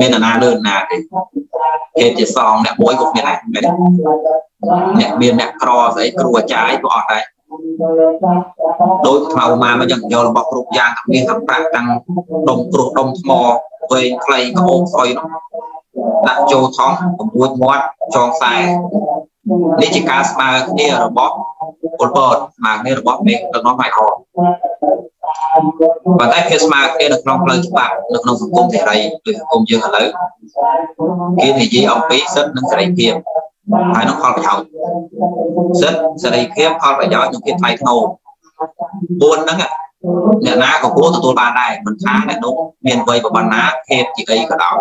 មានណាលើណាទេគេជាសងអ្នកមួយក៏មានដែរមែនអ្នកមានអ្នកក្រស្អីគ្រូអាចារ្យក៏អត់ដែរដោយថ្មមកមកយ៉ាងយករបស់គ្រប់យ៉ាងទាំងមាសទាំងប្រាក់ទាំងដុំគ្រោះដុំថ្មវែងខ្លីក្បោងស្អុយនោះ ដាក់ចូលថងកម្ពុជាមាត់ចងខ្សែនេះជាការស្មើគ្នារបស់ពលពតស្មើគ្នារបស់មេដឹកនាំខ្មែរអប៉ុន្តែភាពស្មើគ្នានៅក្នុងផ្លូវច្បាប់នៅក្នុងសង្គមសេរីដូចសង្គមយើងឥឡូវគេនិយាយអំពីសិទ្ធិនិងសេរីភាពហើយនឹងផលប្រយោជន៍សិទ្ធិសេរីភាពផលប្រយោជន៍និងភាពថ្លៃថ្នូរ 4ហ្នឹងអ្នកណាក៏គួរទទួលបានដែរមិនថាអ្នកនោះមានវ័យប្រមាណណាភេទជាអីក៏ដោយ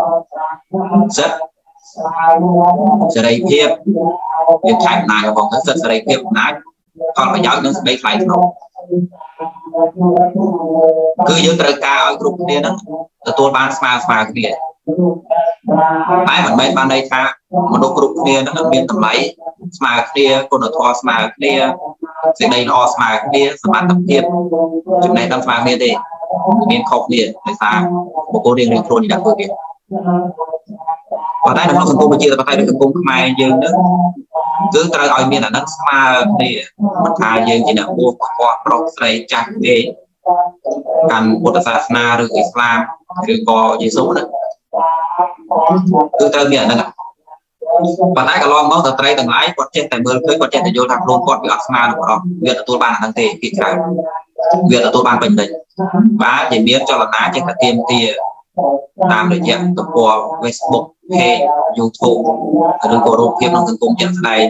សិទ្ធិសេរីភាពវាថែមអំណាចរបស់ទៅសិទ្ធិសេរីភាពអំណាចផលប្រយោជន៍និងសេចក្តីថ្លៃថ្នូរគឺយើងត្រូវការឲ្យគ្រប់គ្នាហ្នឹងទទួលបានស្មើស្មើគ្នាតែមិនមែនបានន័យថាមនុស្សគ្រប់គ្នាហ្នឹងមានតម្លៃស្មើគ្នាគុណធម៌ស្មើគ្នា សេចក្តីល្អស្មើគ្នាសមត្ថភាពចំណេះដឹងស្មើគ្នាទេមានខុសគ្នាដោយសារបុគ្គលរៀងៗខ្លួននេះដាក់ធ្វើទៀតប៉ុន្តែនៅក្នុងសង្គមប្រជាធិបតេយ្យឬសង្គមខ្មែរយើងនឹងគឺត្រូវឲ្យមានអានឹងស្មើគ្នាមិនថាយើងជាអ្នកបួសខ្វះប្រុសស្រីចាស់ទេកាន់ពុទ្ធសាសនាឬអ៊ីស្លាមឬក៏យេស៊ូណាគឺត្រូវមានអានឹង ប៉ុន្តែកន្លងមកតត្រីទាំងឡាយគាត់ចេះតែមើលឃើញគាត់ចេះតែយល់ថាខ្លួនគាត់វាអត់ស្មើនឹងបរិបវាទទួលបានអានឹងទេពីក្រៅវាទទួលបានពេញលេញបាទជាមានចលនាចេះតែទៀមទាតាមរយៈទំព័រ Facebook page YouTube ឬក៏រូបភាពក្នុងសង្គមជាក់ស្ដែង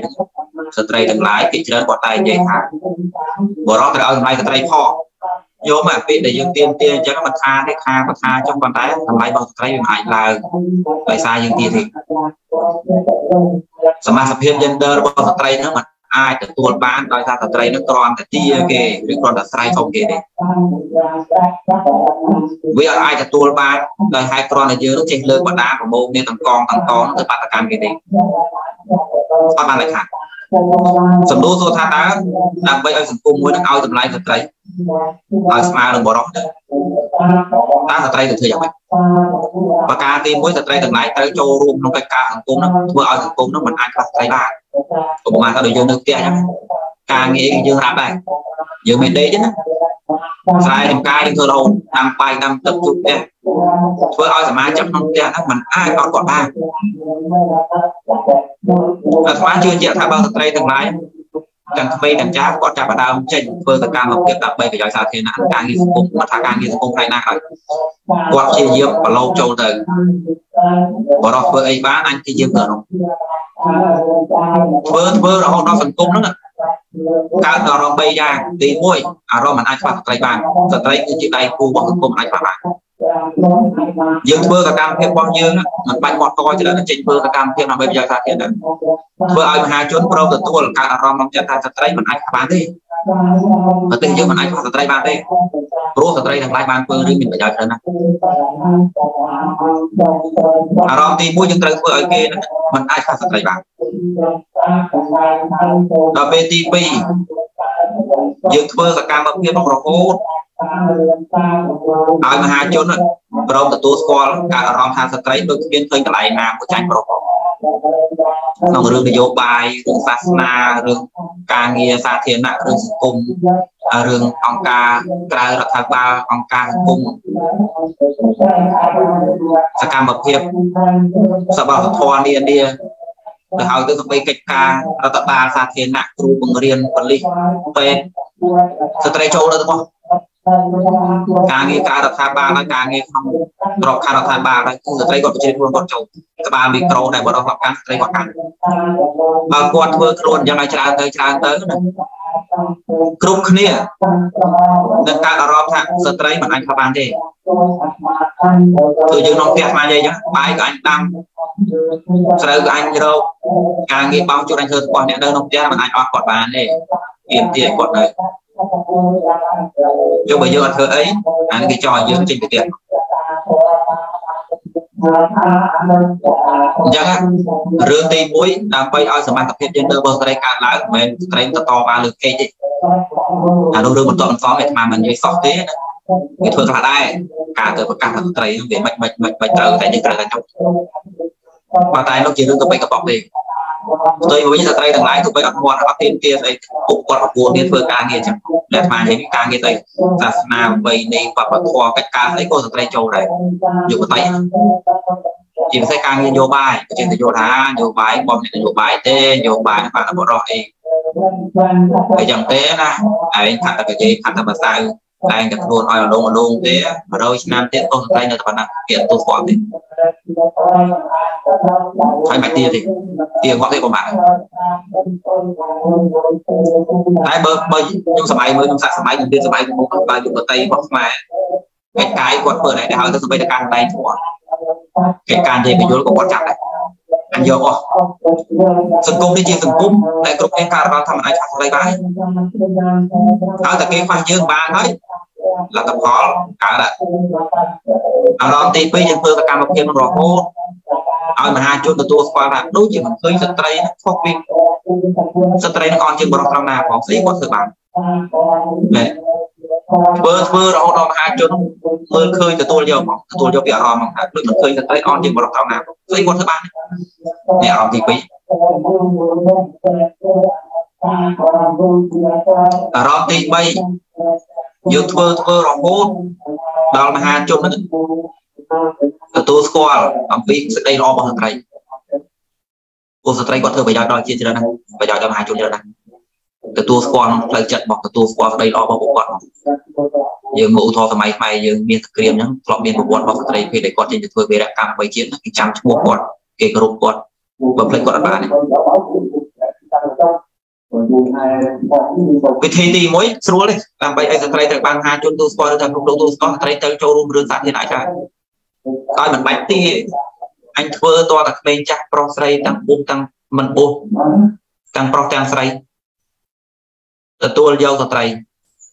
ស្ត្រីទាំងឡាយគេច្រើនគាត់តែនិយាយថាបរិបត្រូវឲ្យតម្លៃស្ត្រីផង យកមកពេលដែលយើងទៀមទាអញ្ចឹងមិនថាទេខាក៏ថាចុះប៉ុន្តែតម្លៃរបស់ស្ត្រីវាមិនអាចឡើងដោយសារយើងទៀទេសមាជភាព gender របស់ស្ត្រីហ្នឹងมัน អាចទទួលបានដោយសារស្ត្រីនឹងគ្រាន់តែទាគេឬគ្រាន់តែស្រ័យធំគេទេវាអាចទទួលបានដោយហេតុគ្រាន់តែយើងនឹងចេះលើកបដាប្រមូលគ្នាទាំងកងទាំងកងទៅបាតកម្មគេទេអត់បានលក្ខណៈសំណួរសួរថាតើដើម្បីឲ្យសង្គមមួយនឹងឲ្យតម្លៃស្ត្រីឲ្យស្មើនឹងបរិបទតើស្ត្រីទៅធ្វើយ៉ាងម៉េចប្រការទី1ស្ត្រីទាំងឡាយត្រូវចូលរួមក្នុងកិច្ចការសង្គមនោះធ្វើឲ្យសង្គមនោះមិនអាចខ្វះស្ត្រីបាន ឧបមាថាដូចយើងនៅផ្ទះអញ្ចឹងការងារយើងរាប់ដែរយើងមិនដេកទេណាស្រែចម្ការយើងធ្វើរហូតតាមបាយតាមទឹកជួបផ្ទះធ្វើឲ្យសមាជិកក្នុងផ្ទះហ្នឹងมันអាចអត់គាត់បានអាត្មាជឿជាក់ថាបើស្ត្រីទាំងឡាយ ទាំងក្មេងទាំងចាស់គាត់ចាប់ផ្ដើមចេញធ្វើសកម្មភាពដើម្បីប្រយោជន៍សាធារណៈការងារសង្គមគាត់ថាការងារសង្គមផ្នែកណាក៏គាត់ព្យាយាមប្រឡូកចូលទៅបរោះធ្វើអីបានអញព្យាយាមទៅនោះធ្វើធ្វើរហូតដល់សង្គមហ្នឹងកើតអារម្មណ៍3យ៉ាងទី1អារម្មណ៍មិនអាចខ្វះស្ត្រីបានស្ត្រីគឺជាដៃគូរបស់សង្គមមិនអាចខ្វះបានយើងធ្វើសកម្មភាពរបស់យើងមិនបាច់មកតច្រើនចេញធ្វើសកម្មភាពដើម្បីប្រយោជន៍សាធារណៈធ្វើឲ្យមហាជនព្រមទទួលកើតអារម្មណ៍ក្នុងចិត្តថាស្ត្រីមិនអាចខ្វះបានទេប្រទេសយើងមិនអាចខ្វះស្ត្រីបានទេព្រោះស្ត្រីទាំងឡាយបានធ្វើរឿងមានប្រយោជន៍ច្រើនណាស់អារម្មណ៍ទី1យើងត្រូវធ្វើឲ្យគេមិនអាចខ្វះស្ត្រីបានដល់ពេលទី2យើងធ្វើសកម្មភាពរហូតឲ្យមហាជនប្រមទទួលស្គាល់ការអារម្មណ៍ថាស្ត្រីដូចគ្មានឃើញកន្លែងណាមួយចាញ់ប្រុសក្នុងរឿងនយោបាយរឿងសាសនារឿងការងារសាធារណៈរឿងសង្គមរឿងអង្គការក្រៅរដ្ឋាភិបាលអង្គការសង្គមសកម្មភាពសបធម៌នានា ទៅឲ្យទៅសម្បីកិច្ចការរដ្ឋបាលសាធារណៈគ្រូបង្រៀនប៉ូលីសពេទ្យស្ត្រីចូលទៅទាំងអស់ ការងារការរដ្ឋាភិបាលហើយការងារក្នុងក្របខ័ណ្ឌរដ្ឋាភិបាលហើយគឺស្ត្រីគាត់បញ្ជាខ្លួនគាត់ចូលក្បាលមីក្រូដែលបរិបទកម្មស្ត្រីគាត់កាន់បើគាត់ធ្វើខ្លួនអញ្ចឹងឲ្យច្រើនទៅច្រើនទៅណាគ្រប់គ្នានឹងកើតអារម្មណ៍ថាស្ត្រីមិនអាចខបានទេគឺយើងក្នុងផ្ទះស្មានអីចឹងបាយក៏អញដាំស្រូវក៏អញរកការងារបោកជួយអញធ្វើរបស់អ្នកនៅក្នុងផ្ទះមិនអាចអស់គាត់បានទេទៀមទាគាត់នៅ យកបើយើងអត់ធ្វើអីអានេះគេចោលយើងចេញទៅទៀតអញ្ចឹងរឿងទី1ដើម្បីឲ្យសមត្ថភាពយើងទៅបើស្ត្រីកើតឡើងមិនមែនស្ត្រីទៅតបានលើកពេកទេអានោះរឿងបន្តបន្តឯអាត្មាមិននិយាយសោះទេគេធ្វើខ្លះដែរការទៅប្រកាសថាស្ត្រីវាមិនមិនមិនមិនត្រូវតែយើងត្រូវតែចុះប៉ុន្តែនោះជារឿងកបិកបកទេ ផ្ទុយវិញស្ត្រីទាំងឡាយទៅបីអត់មាត់អត់ទៀមទាស្អីពុកគាត់ប្រពន្ធនេះធ្វើការងារចឹងតែអានិយាយការងារស្អីសាសនាវ័យនៃបព្វធម៌កិច្ចការស្អីក៏ស្ត្រីចូលដែរយុវតីជាពិសេសការងារនយោបាយជានយោបាយនយោបាយបំនយោបាយទេនយោបាយបានបរោះអីអញ្ចឹងទេណាឯងខាត់តែនិយាយខាត់តែភាសា តែងតែខ្លួនឲ្យអលងអលងទេ100ឆ្នាំទៀតក៏ស្ត្រីនៅតែប៉ុណ្ណាគេអត់ទោសគាត់ទេហើយមិនទៀតទេទៀងគាត់ទេប្រហែលតែបើបើខ្ញុំសម័យមើលខ្ញុំសាក់សម័យខ្ញុំទៀតសម័យមុខបើយុវតីរបស់ខ្មែរកិច្ចការគាត់ធ្វើដែរហើយទៅសម្បីតែការដែងធំកិច្ចការនិយាយបញ្យលក៏គាត់ចាប់ដែរអ ញយកអស់សង្គមនេះជាសង្គមដែលគ្រប់គ្នាការរបស់ធម្មតាឆាក់ស្រីបានហើយតែគេខ្វះយើងបានហើយលទ្ធផលកើតអារម្មណ៍ទី2យើងធ្វើសកម្មភាពរហូតឲ្យមហាជនទទួលស្គាល់ថាដូចជាមិនឃើញស្ត្រីខុសពីស្ត្រីនឹងអន់ជាងបរិសុទ្ធត្រង់ណាផងស្អីគាត់ធ្វើបាន ធ្វើធ្វើរហូតដល់មហាជនមើលឃើញទទួលយកមកទទួលយកពីអារម្មណ៍ថាដូចមិនឃើញស្ត្រីអន់ជាងបរិសុទ្ធត្រង់ណាផងស្អីគាត់ធ្វើបាននេះអារម្មណ៍ទី2អារម្មណ៍ទី3យើងធ្វើធ្វើរហូតដល់មហាជនហ្នឹងទទួលស្គាល់អំពីសេចក្តីល្អរបស់ស្ត្រីពួកស្ត្រីគាត់ធ្វើប្រយោជន៍ដល់ជាច្រើនណាស់ប្រយោជន៍ដល់មហាជនច្រើនណាស់ ទទួលស្គាល់ផ្លូវចិត្តរបស់ទទួលស្គាល់ស្ដីល្អរបស់ពួកគាត់យើងមកឧទាហរណ៍សម័យខ្មែរយើងមានក្រៀមអញ្ចឹងធ្លាប់មានប្រវត្តិរបស់ស្ត្រីពេលដែលគាត់ចេញទៅធ្វើវីរកម្មបីជាតិគេចាំឈ្មោះគាត់គេគោរពគាត់បើផ្លេចគាត់អត់បានទេវិធីទី1ស្រួលទេដើម្បីឲ្យស្ត្រីត្រូវបានហាជនទូស្គាល់ឬថាគ្រប់គ្រងទូស្គាល់ស្ត្រីទៅចូលរួមរឿងសាធារណៈច្រើនដោយមិនបាច់ទីអញធ្វើតតែក្មេងចាស់ប្រុសស្រីទាំងពុះទាំងមិនពុះទាំងប្រុសទាំងស្រី ទទួលយកស្ត្រី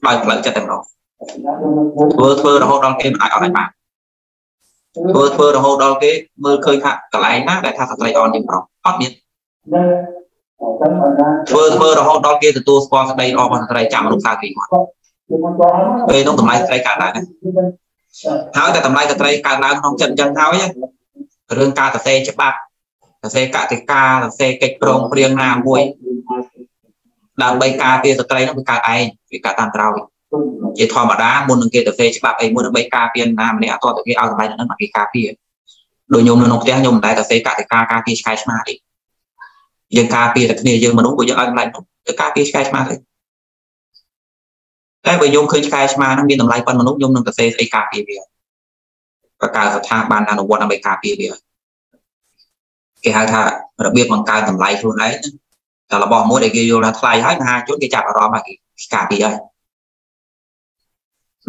ដោយផ្លូវចិត្តតែម្ដងធ្វើធ្វើរហូតដល់គេមិនអាចអត់បានធ្វើធ្វើរហូតដល់គេមើលឃើញថាកន្លែងណាដែលថាស្ត្រីអន់ជាងប្រុសអត់មានធ្វើធ្វើរហូតដល់គេទទួលស្គាល់ស្ដីល្អរបស់ស្ត្រីចាំរូបសាទីគាត់ពេលនោះតម្លៃស្ត្រីកើតឡើងហើយតែតម្លៃស្ត្រីកើតឡើងក្នុងចិត្តអញ្ចឹងហើយរឿងការសរសេរច្បាប់សរសេរកតិកាសរសេរកិច្ចព្រមព្រៀងណាមួយ ដើម្បីការពារស្ត្រីនោះវាកើតឯងវាកើតតាមក្រោយជាធម្មតាមុននឹងគេទៅសេច្បាប់អីមួយដើម្បីការពារណាម្នាក់អត់តទៅគេឲ្យកន្លែងហ្នឹងមកគេការពារដូចខ្ញុំនៅក្នុងផ្ទះខ្ញុំមិនដែលទៅសេកតិកាការពារឆ្កែឆ្មាទេយើងការពារតែគ្នាយើងមនុស្សក៏យើងឲ្យតម្លៃទៅការពារឆ្កែឆ្មាទេតែបើខ្ញុំឃើញឆ្កែឆ្មាហ្នឹងមានតម្លៃប៉ុនមនុស្សខ្ញុំនឹងទៅសេស្អីការពារវាបកកើតស្ថាប័នអនុវត្តដើម្បីការពារវាគេហៅថារបៀបបង្កើតតម្លៃខ្លួនឯង តែរបស់មួយដែលគេយល់ថាថ្លៃហើយមហាជនគេចាប់អារម្មណ៍ហើយគេការពារហើយ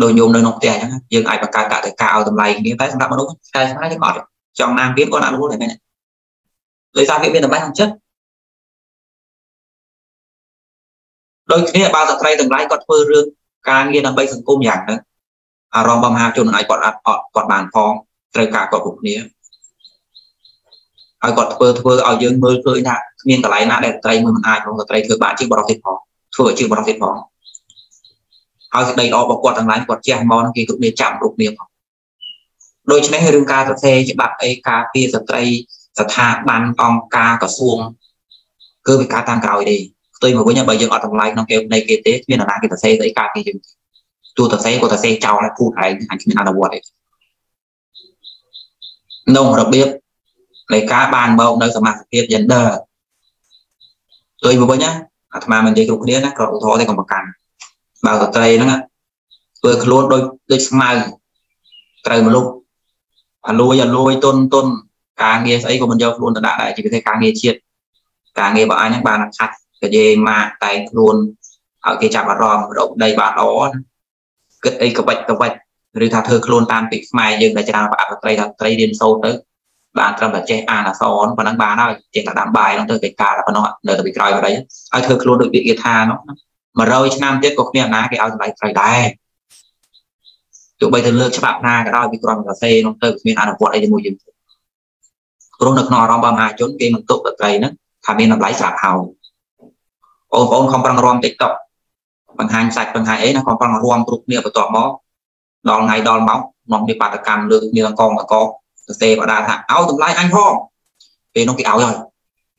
ដូចញោមនៅក្នុងផ្ទះអញ្ចឹងយើងអាចបង្កើតកតិកាឲ្យតម្លៃគ្នាតែសម្រាប់មនុស្សឆ្កែឆ្មាយើងអត់ចង់ណាមទៀតគាត់អនុវត្តតែមែនដោយសារគេមានតម្លៃក្នុងចិត្តដូចគ្នាបើស្ត្រីទាំងឡាយគាត់ធ្វើរឿងការងារដើម្បីសង្គមយ៉ាងហ្នឹងអារម្មណ៍របស់មហាជននឹងឲ្យគាត់អត់គាត់បានផងត្រូវការគាត់គ្រប់គ្នាហើយគាត់ធ្វើធ្វើឲ្យយើងមើលឃើញថាគ្មានកន្លែងណាដែលស្ត្រីមួយមិនអាចផងស្ត្រីធ្វើបានជាបរិសុទ្ធផងធ្វើឲ្យជាបរិសុទ្ធផងហើយសេចក្តីល្អរបស់គាត់ទាំងឡាយគាត់ជះមកគេគ្រប់គ្នាចាំគ្រប់គ្នាផងដូច្នេះរឿងការសរសេរច្បាប់អីការពារស្ត្រីស្ថាប័នអង្គការក្រសួងគឺវាការតាមក្រោយទេផ្ទុយមកវិញបើយើងអត់តម្លៃក្នុងគេនៃគេទេគ្មានអ្នកណាគេទៅសេស្អីការគេយើងទោះទៅសេក៏ទៅសេចោលហើយគូឯងអញគ្មានអនុវត្តទេក្នុងរបៀបនៃការបានមកនៅសមាជិក gender ផ្ទុយមកវិញណាអាត្មាមិននិយាយគ្រប់គ្នាណាក៏ឧទាហរណ៍ទេកុំប្រកាន់បើស្ត្រីហ្នឹងធ្វើខ្លួនដូចដូចស្មៅត្រូវមនុស្សអាលួយអាលួយទុនទុនការងារស្អីក៏មិនយកខ្លួនទៅដាក់ដែរជាពិសេសការងារជាតិការងាររបស់អញហ្នឹងបានខាត់ក៏និយាយម៉ាក់តែងខ្លួនឲ្យគេចាប់អារម្មណ៍រកដីបានល្អគិតអីក្បាច់ក្បាច់ឬថាធ្វើខ្លួនតាមពីខ្មែរយើងដែលច្រើនប្រអប់ស្ត្រីថាស្ត្រីរៀនសូត្រទៅ បានត្រឹមតែចេះអានអក្សរប៉ុណ្ណឹងបានហើយចេះតែដាំបាយហ្នឹងទៅកិច្ចការតែប៉ុណ្ណោះនៅទៅពីក្រោយបរិយឲ្យធ្វើខ្លួនដូចពាក្យគេថានោះ100ឆ្នាំទៀតក៏គ្មានណាគេឲ្យតម្លៃស្រីដែរទោះបីទៅលើកច្បាប់ណាក៏ដោយពីក្រមសរសេរនោះទៅគ្មានអនុវត្តអីជាមួយយើងព្រោះនៅក្នុងអារម្មណ៍របស់មហាជនគេមិនទុកស្ត្រីហ្នឹងថាមានតម្លៃស្រាប់ហើយបងប្អូនខំប្រឹងរំ TikTok បង្ហាញសាច់បង្ហាញអីណាខំប្រឹងរំគ្រប់គ្នាបន្ទាប់មកដល់ថ្ងៃដល់មកនាំពីបាតកម្មលើកគ្នាកងកក សរសេរបដាថាឲ្យតម្លៃអញផងពេលនោះគេឲ្យហើយ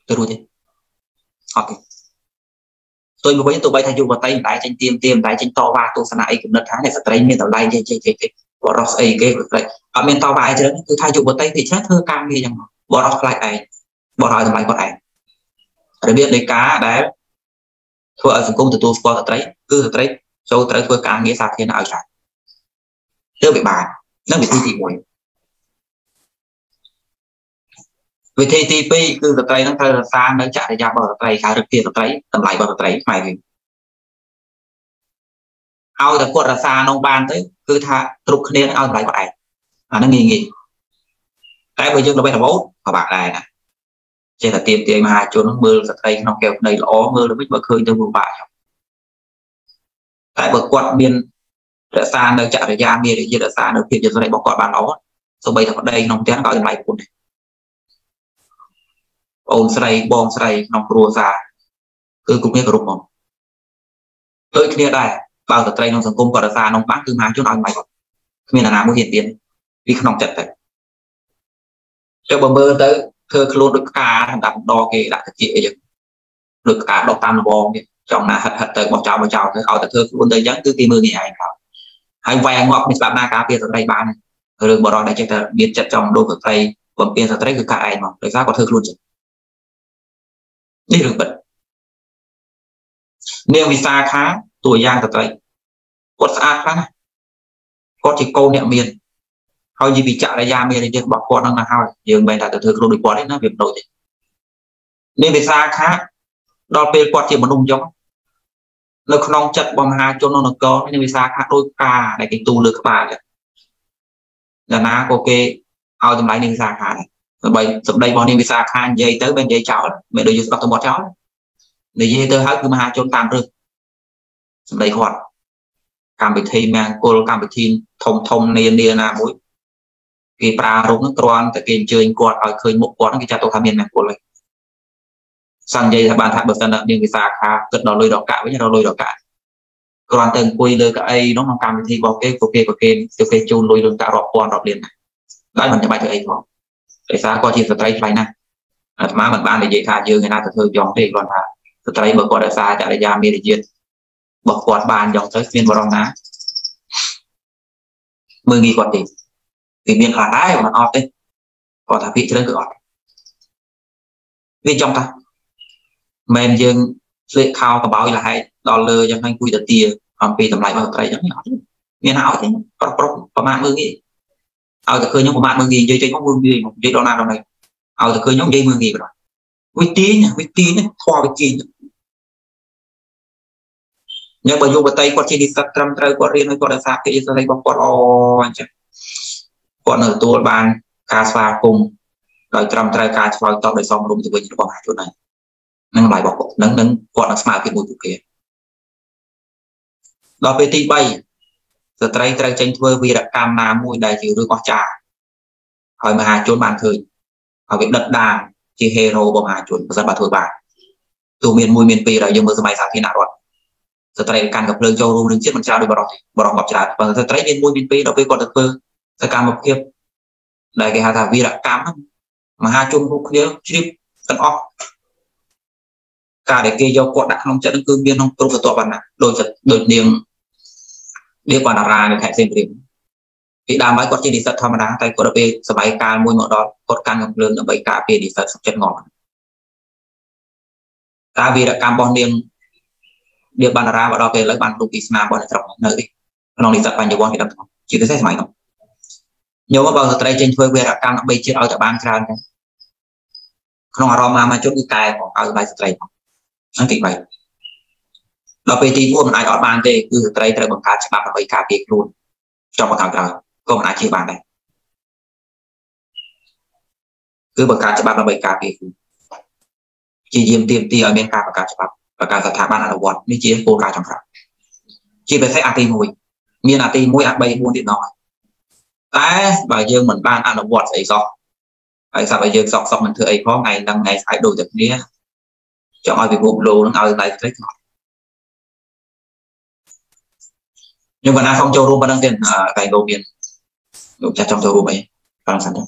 ទៅរួចទេអត់ទេស្ទុយមកវិញទោះបីថាយុវតីមិនដែលចេញទៀមទៀមមិនដែលចេញតវ៉ាទស្សនៈអីកំណត់ថាអ្នកស្ត្រីមានតម្លៃចេះចេះចេះចេះបរោះស្អីគេស្ត្រីអត់មានតវ៉ាអីច្រើនគឺថាយុវតីភាគច្រើនធ្វើការងារយ៉ាងបរោះខ្លាចឯងបរោះឲ្យតម្លៃគាត់ឯងរបៀបនៃការដែលធ្វើឲ្យសង្គមទទួលស្គាល់ស្ត្រីគឺស្ត្រីចូលត្រូវធ្វើការងារសាធារណៈឲ្យច្រើនទើបវាបាននឹងវិធីទី1 វិធីទី2គឺស្ត្រីនឹងត្រូវរក្សានៅចរិយារបស់ស្ត្រីការរឹកពីស្ត្រីតម្លៃរបស់ស្ត្រីខ្មែរវិញឲ្យតែគាត់រក្សានោះបានទៅគឺថាគ្រប់គ្នាឲ្យតម្លៃគាត់ឯងអាហ្នឹងងាយងាយតែបើយើងដើម្បីរវោតពិបាកដែរណាចេះតែទៀមទាញមហាជនមើលស្ត្រីក្នុងកែវភ្នែកល្អមើលទៅវិញបើឃើញទៅពិបាកតែបើគាត់មានរក្សានៅចរិយាមានរយៈរក្សានៅភាពជាស្រីរបស់គាត់បានល្អសូម្បីតែប្តីក្នុងផ្ទះក៏ឲ្យតម្លៃគុណដែរ អូនស្រីបងស្រីក្នុងគ្រួសារគឺគ្រប់គ្នាគោរពមកដូចគ្នាដែរបើស្ត្រីក្នុងសង្គមគាត់រក្សាក្នុងបានគឺមហាជនឲ្យមិនគាត់គ្មានអាណាមួយហ៊ានទៀតពីក្នុងចិត្តទៅចុះបើមើលទៅធ្វើខ្លួនដូចផ្កាសម្រាប់ដកគេដាក់តិចអីចឹងដូចផ្កាដកតាមលបងគេចង់ណាហិតហិតទៅបោះចោលបោះចោលទៅឲ្យតែធ្វើខ្លួនទៅអញ្ចឹងគឺគេមើលគេឯងគាត់ហើយវាយងាប់មានច្បាប់ណាការពារស្ត្រីបានរឿងបរិបទដែលចេះតែមានចិត្តចង់ដូរស្ត្រីបំពេញស្ត្រីគឺការឯងមកដោយសារគាត់ធ្វើខ្លួនចឹង នេះរឿងពិតនាងវិសាខាតួយ៉ាងស្ត្រីគាត់ស្អាតខ្លាំងណាស់គាត់ជាកូនអ្នកមានហើយនិយាយពីចរិយាមានយើងរបស់គាត់ហ្នឹងណាហើយយើងមិនថាទៅធ្វើខ្លួនដូចគាត់ទេណាវាមិនដូចទេនាងវិសាខាដល់ពេលគាត់ជាមនុស្សយកនៅក្នុងចិត្តរបស់មហាជននៅនគរនាងវិសាខាដូចការដែលគេទូលើក្បាលយ៉ាងណាក៏គេឲ្យតម្លៃនាងវិសាខាដែរ ដើម្បីសម្ដីរបស់នាងវិសាខានិយាយទៅមិននិយាយចោលមិនដូចយើងស្ដាប់ទៅមាត់ចោលនិយាយទៅហើយគឺមហាជនតាមរឹសសម្ដីគាត់កម្មវិធីមង្គលកម្មវិធីធំធំនានាណាមួយគេប្រើរូបហ្នឹងគ្រាន់តែគេអញ្ជើញគាត់ឲ្យឃើញមុខគាត់ហ្នឹងគេចាត់ទុកថាមានមង្គលហើយសន្យាថាបានថាបើសិននាងវិសាខាគិតដល់លុយរកកាក់វិញរកលុយរកកាក់គ្រាន់តែអង្គុយលើកៅអីនោះក្នុងកម្មវិធីរបស់គេពួកគេក៏គេទៅគេជូនលុយរឿងតារាប់ពាន់រាប់លានដែរដោយមិនចាំបាច់ធ្វើអីផង ដោយសារគាត់ជាស្ត្រីថ្លៃណាស់អាត្មាមិនបាននិយាយថាយើងឯណាទៅធ្វើយ៉ងទេគ្រាន់ថាស្ត្រីបើគាត់រក្សាចរិយាមារយាទរបស់គាត់បានយ៉ងទៅគ្មានបរំណាមើងងាយគាត់ទេវាមានខ្លះដែរមិនអត់ទេគាត់ថាភាគច្រើនគឺអត់វាចង់ថាមិនយើងស្លៀកខោកបោយលហែកដល់លើយ៉ាងហ្នឹងគួយទៅទាអំពីតម្លៃរបស់ស្ត្រីយ៉ាងនេះអត់មានណាអត់ទេប្រុសប្រុសប្រមាណមើងងាយ ឲ្យតែឃើញខ្ញុំប្រមាថមើងងាយនិយាយចេញមកមើងងាយនិយាយដល់ណាដល់ណីឲ្យតែឃើញខ្ញុំនិយាយមើងងាយបាទវិទាញវិទាញធွာវិទាញញ៉ឹងបើយុវតីគាត់ជានិស្សិតត្រឹមត្រូវគាត់រៀនឲ្យគាត់រក្សាកិច្ចស្ដីរបស់គាត់អូអញ្ចឹងគាត់នៅទទួលបានការស្វាគមន៍ដោយត្រឹមត្រូវការឆ្លើយតបដោយសមរម្យទៅវិញរបស់មហាជនហើយនឹងតម្លៃរបស់គាត់នឹងនឹងគាត់នឹងស្មើភាពមួយពួកគេដល់ពេលទី3 ស្ត្រីត្រូវចេញធ្វើវីរកម្មណាមួយដែលជារឿងអស្ចារ្យហើយមហាជនបានឃើញហើយវាដិតដាមជាហេរ៉ូរបស់មហាជនប្រសិនបើធ្វើបានទោះមានមួយមានពីរហើយយើងមើលសម័យសាធារណរដ្ឋស្ត្រីកាន់កំភ្លើងចូលរួមនឹងជាតិមិនច្រើនដូចបរិសុទ្ធទេបរិសុទ្ធមកច្រើនបើស្ត្រីមានមួយមានពីរដល់ពេលគាត់ទៅធ្វើសកម្មភាពដែលគេហៅថាវីរកម្មមហាជនគ្រប់គ្នាជ្រាបទាំងអស់ការដែលគេយកគាត់ដាក់ក្នុងចិត្តនឹងគឺមានក្នុងគ្រប់ស្រទាប់បានណាដូចដូចនាង វាគាត់តារានៅខេត្តសៀមរាបពីដើមហើយគាត់ជានិស្សិតធម្មតាតែគាត់ទៅពេលសម័យកាលមួយមកដល់គាត់កាន់កំភ្លើងដើម្បីការពារនិស្សិតសុខចិត្តងំតើវីរកម្មរបស់នាងនាងបណ្ណារាមកដល់ពេលឥឡូវបានទូពីស្នារបស់អ្នកស្រុកនៅទីក្នុងនិស្សិតបញ្ញវន្តគេដឹងជាពិសេសសម័យនោះញោមបើស្ត្រីចេញធ្វើវីរកម្មដើម្បីជាតិឲ្យតែបានច្រើនដែរក្នុងអារម្មណ៍អាមាជុនគឺកែផងឲ្យបាយស្ត្រីផងហ្នឹងទី3 ដល់ពេលទី4មិនអាចអត់បានទេគឺស្ត្រីត្រូវបង្កើតច្បាប់ដើម្បីការពារខ្លួនចង់បង្កើតក្រោយក៏មិនអាចជាបានដែរគឺបង្កើតច្បាប់ដើម្បីការពារខ្លួនជាយាមទៀមទីឲ្យមានការបង្កើតច្បាប់បង្កើតស្ថាប័នអនុវត្តនេះជាគោលការណ៍ចុងក្រោយជាពិសេសអាទី1មានអាទី1អា3 4ទៀតនោះតែបើយើងមិនបានអនុវត្តស្អីសោះហើយសាប់ឲ្យយើងសក់សក់មិនធ្វើអីផងថ្ងៃហ្នឹងថ្ងៃស្អែកដូចតែគ្នាចង់ឲ្យពិភពលោកនឹងឲ្យដៃស្ត្រីខ្លោច ខ្ញុំកណាសូមចូលរួមប៉ុណ្ណឹងទៀតកែលោកមានលោកចាស់ចង់ចូលរួមអីបងសិនទៅ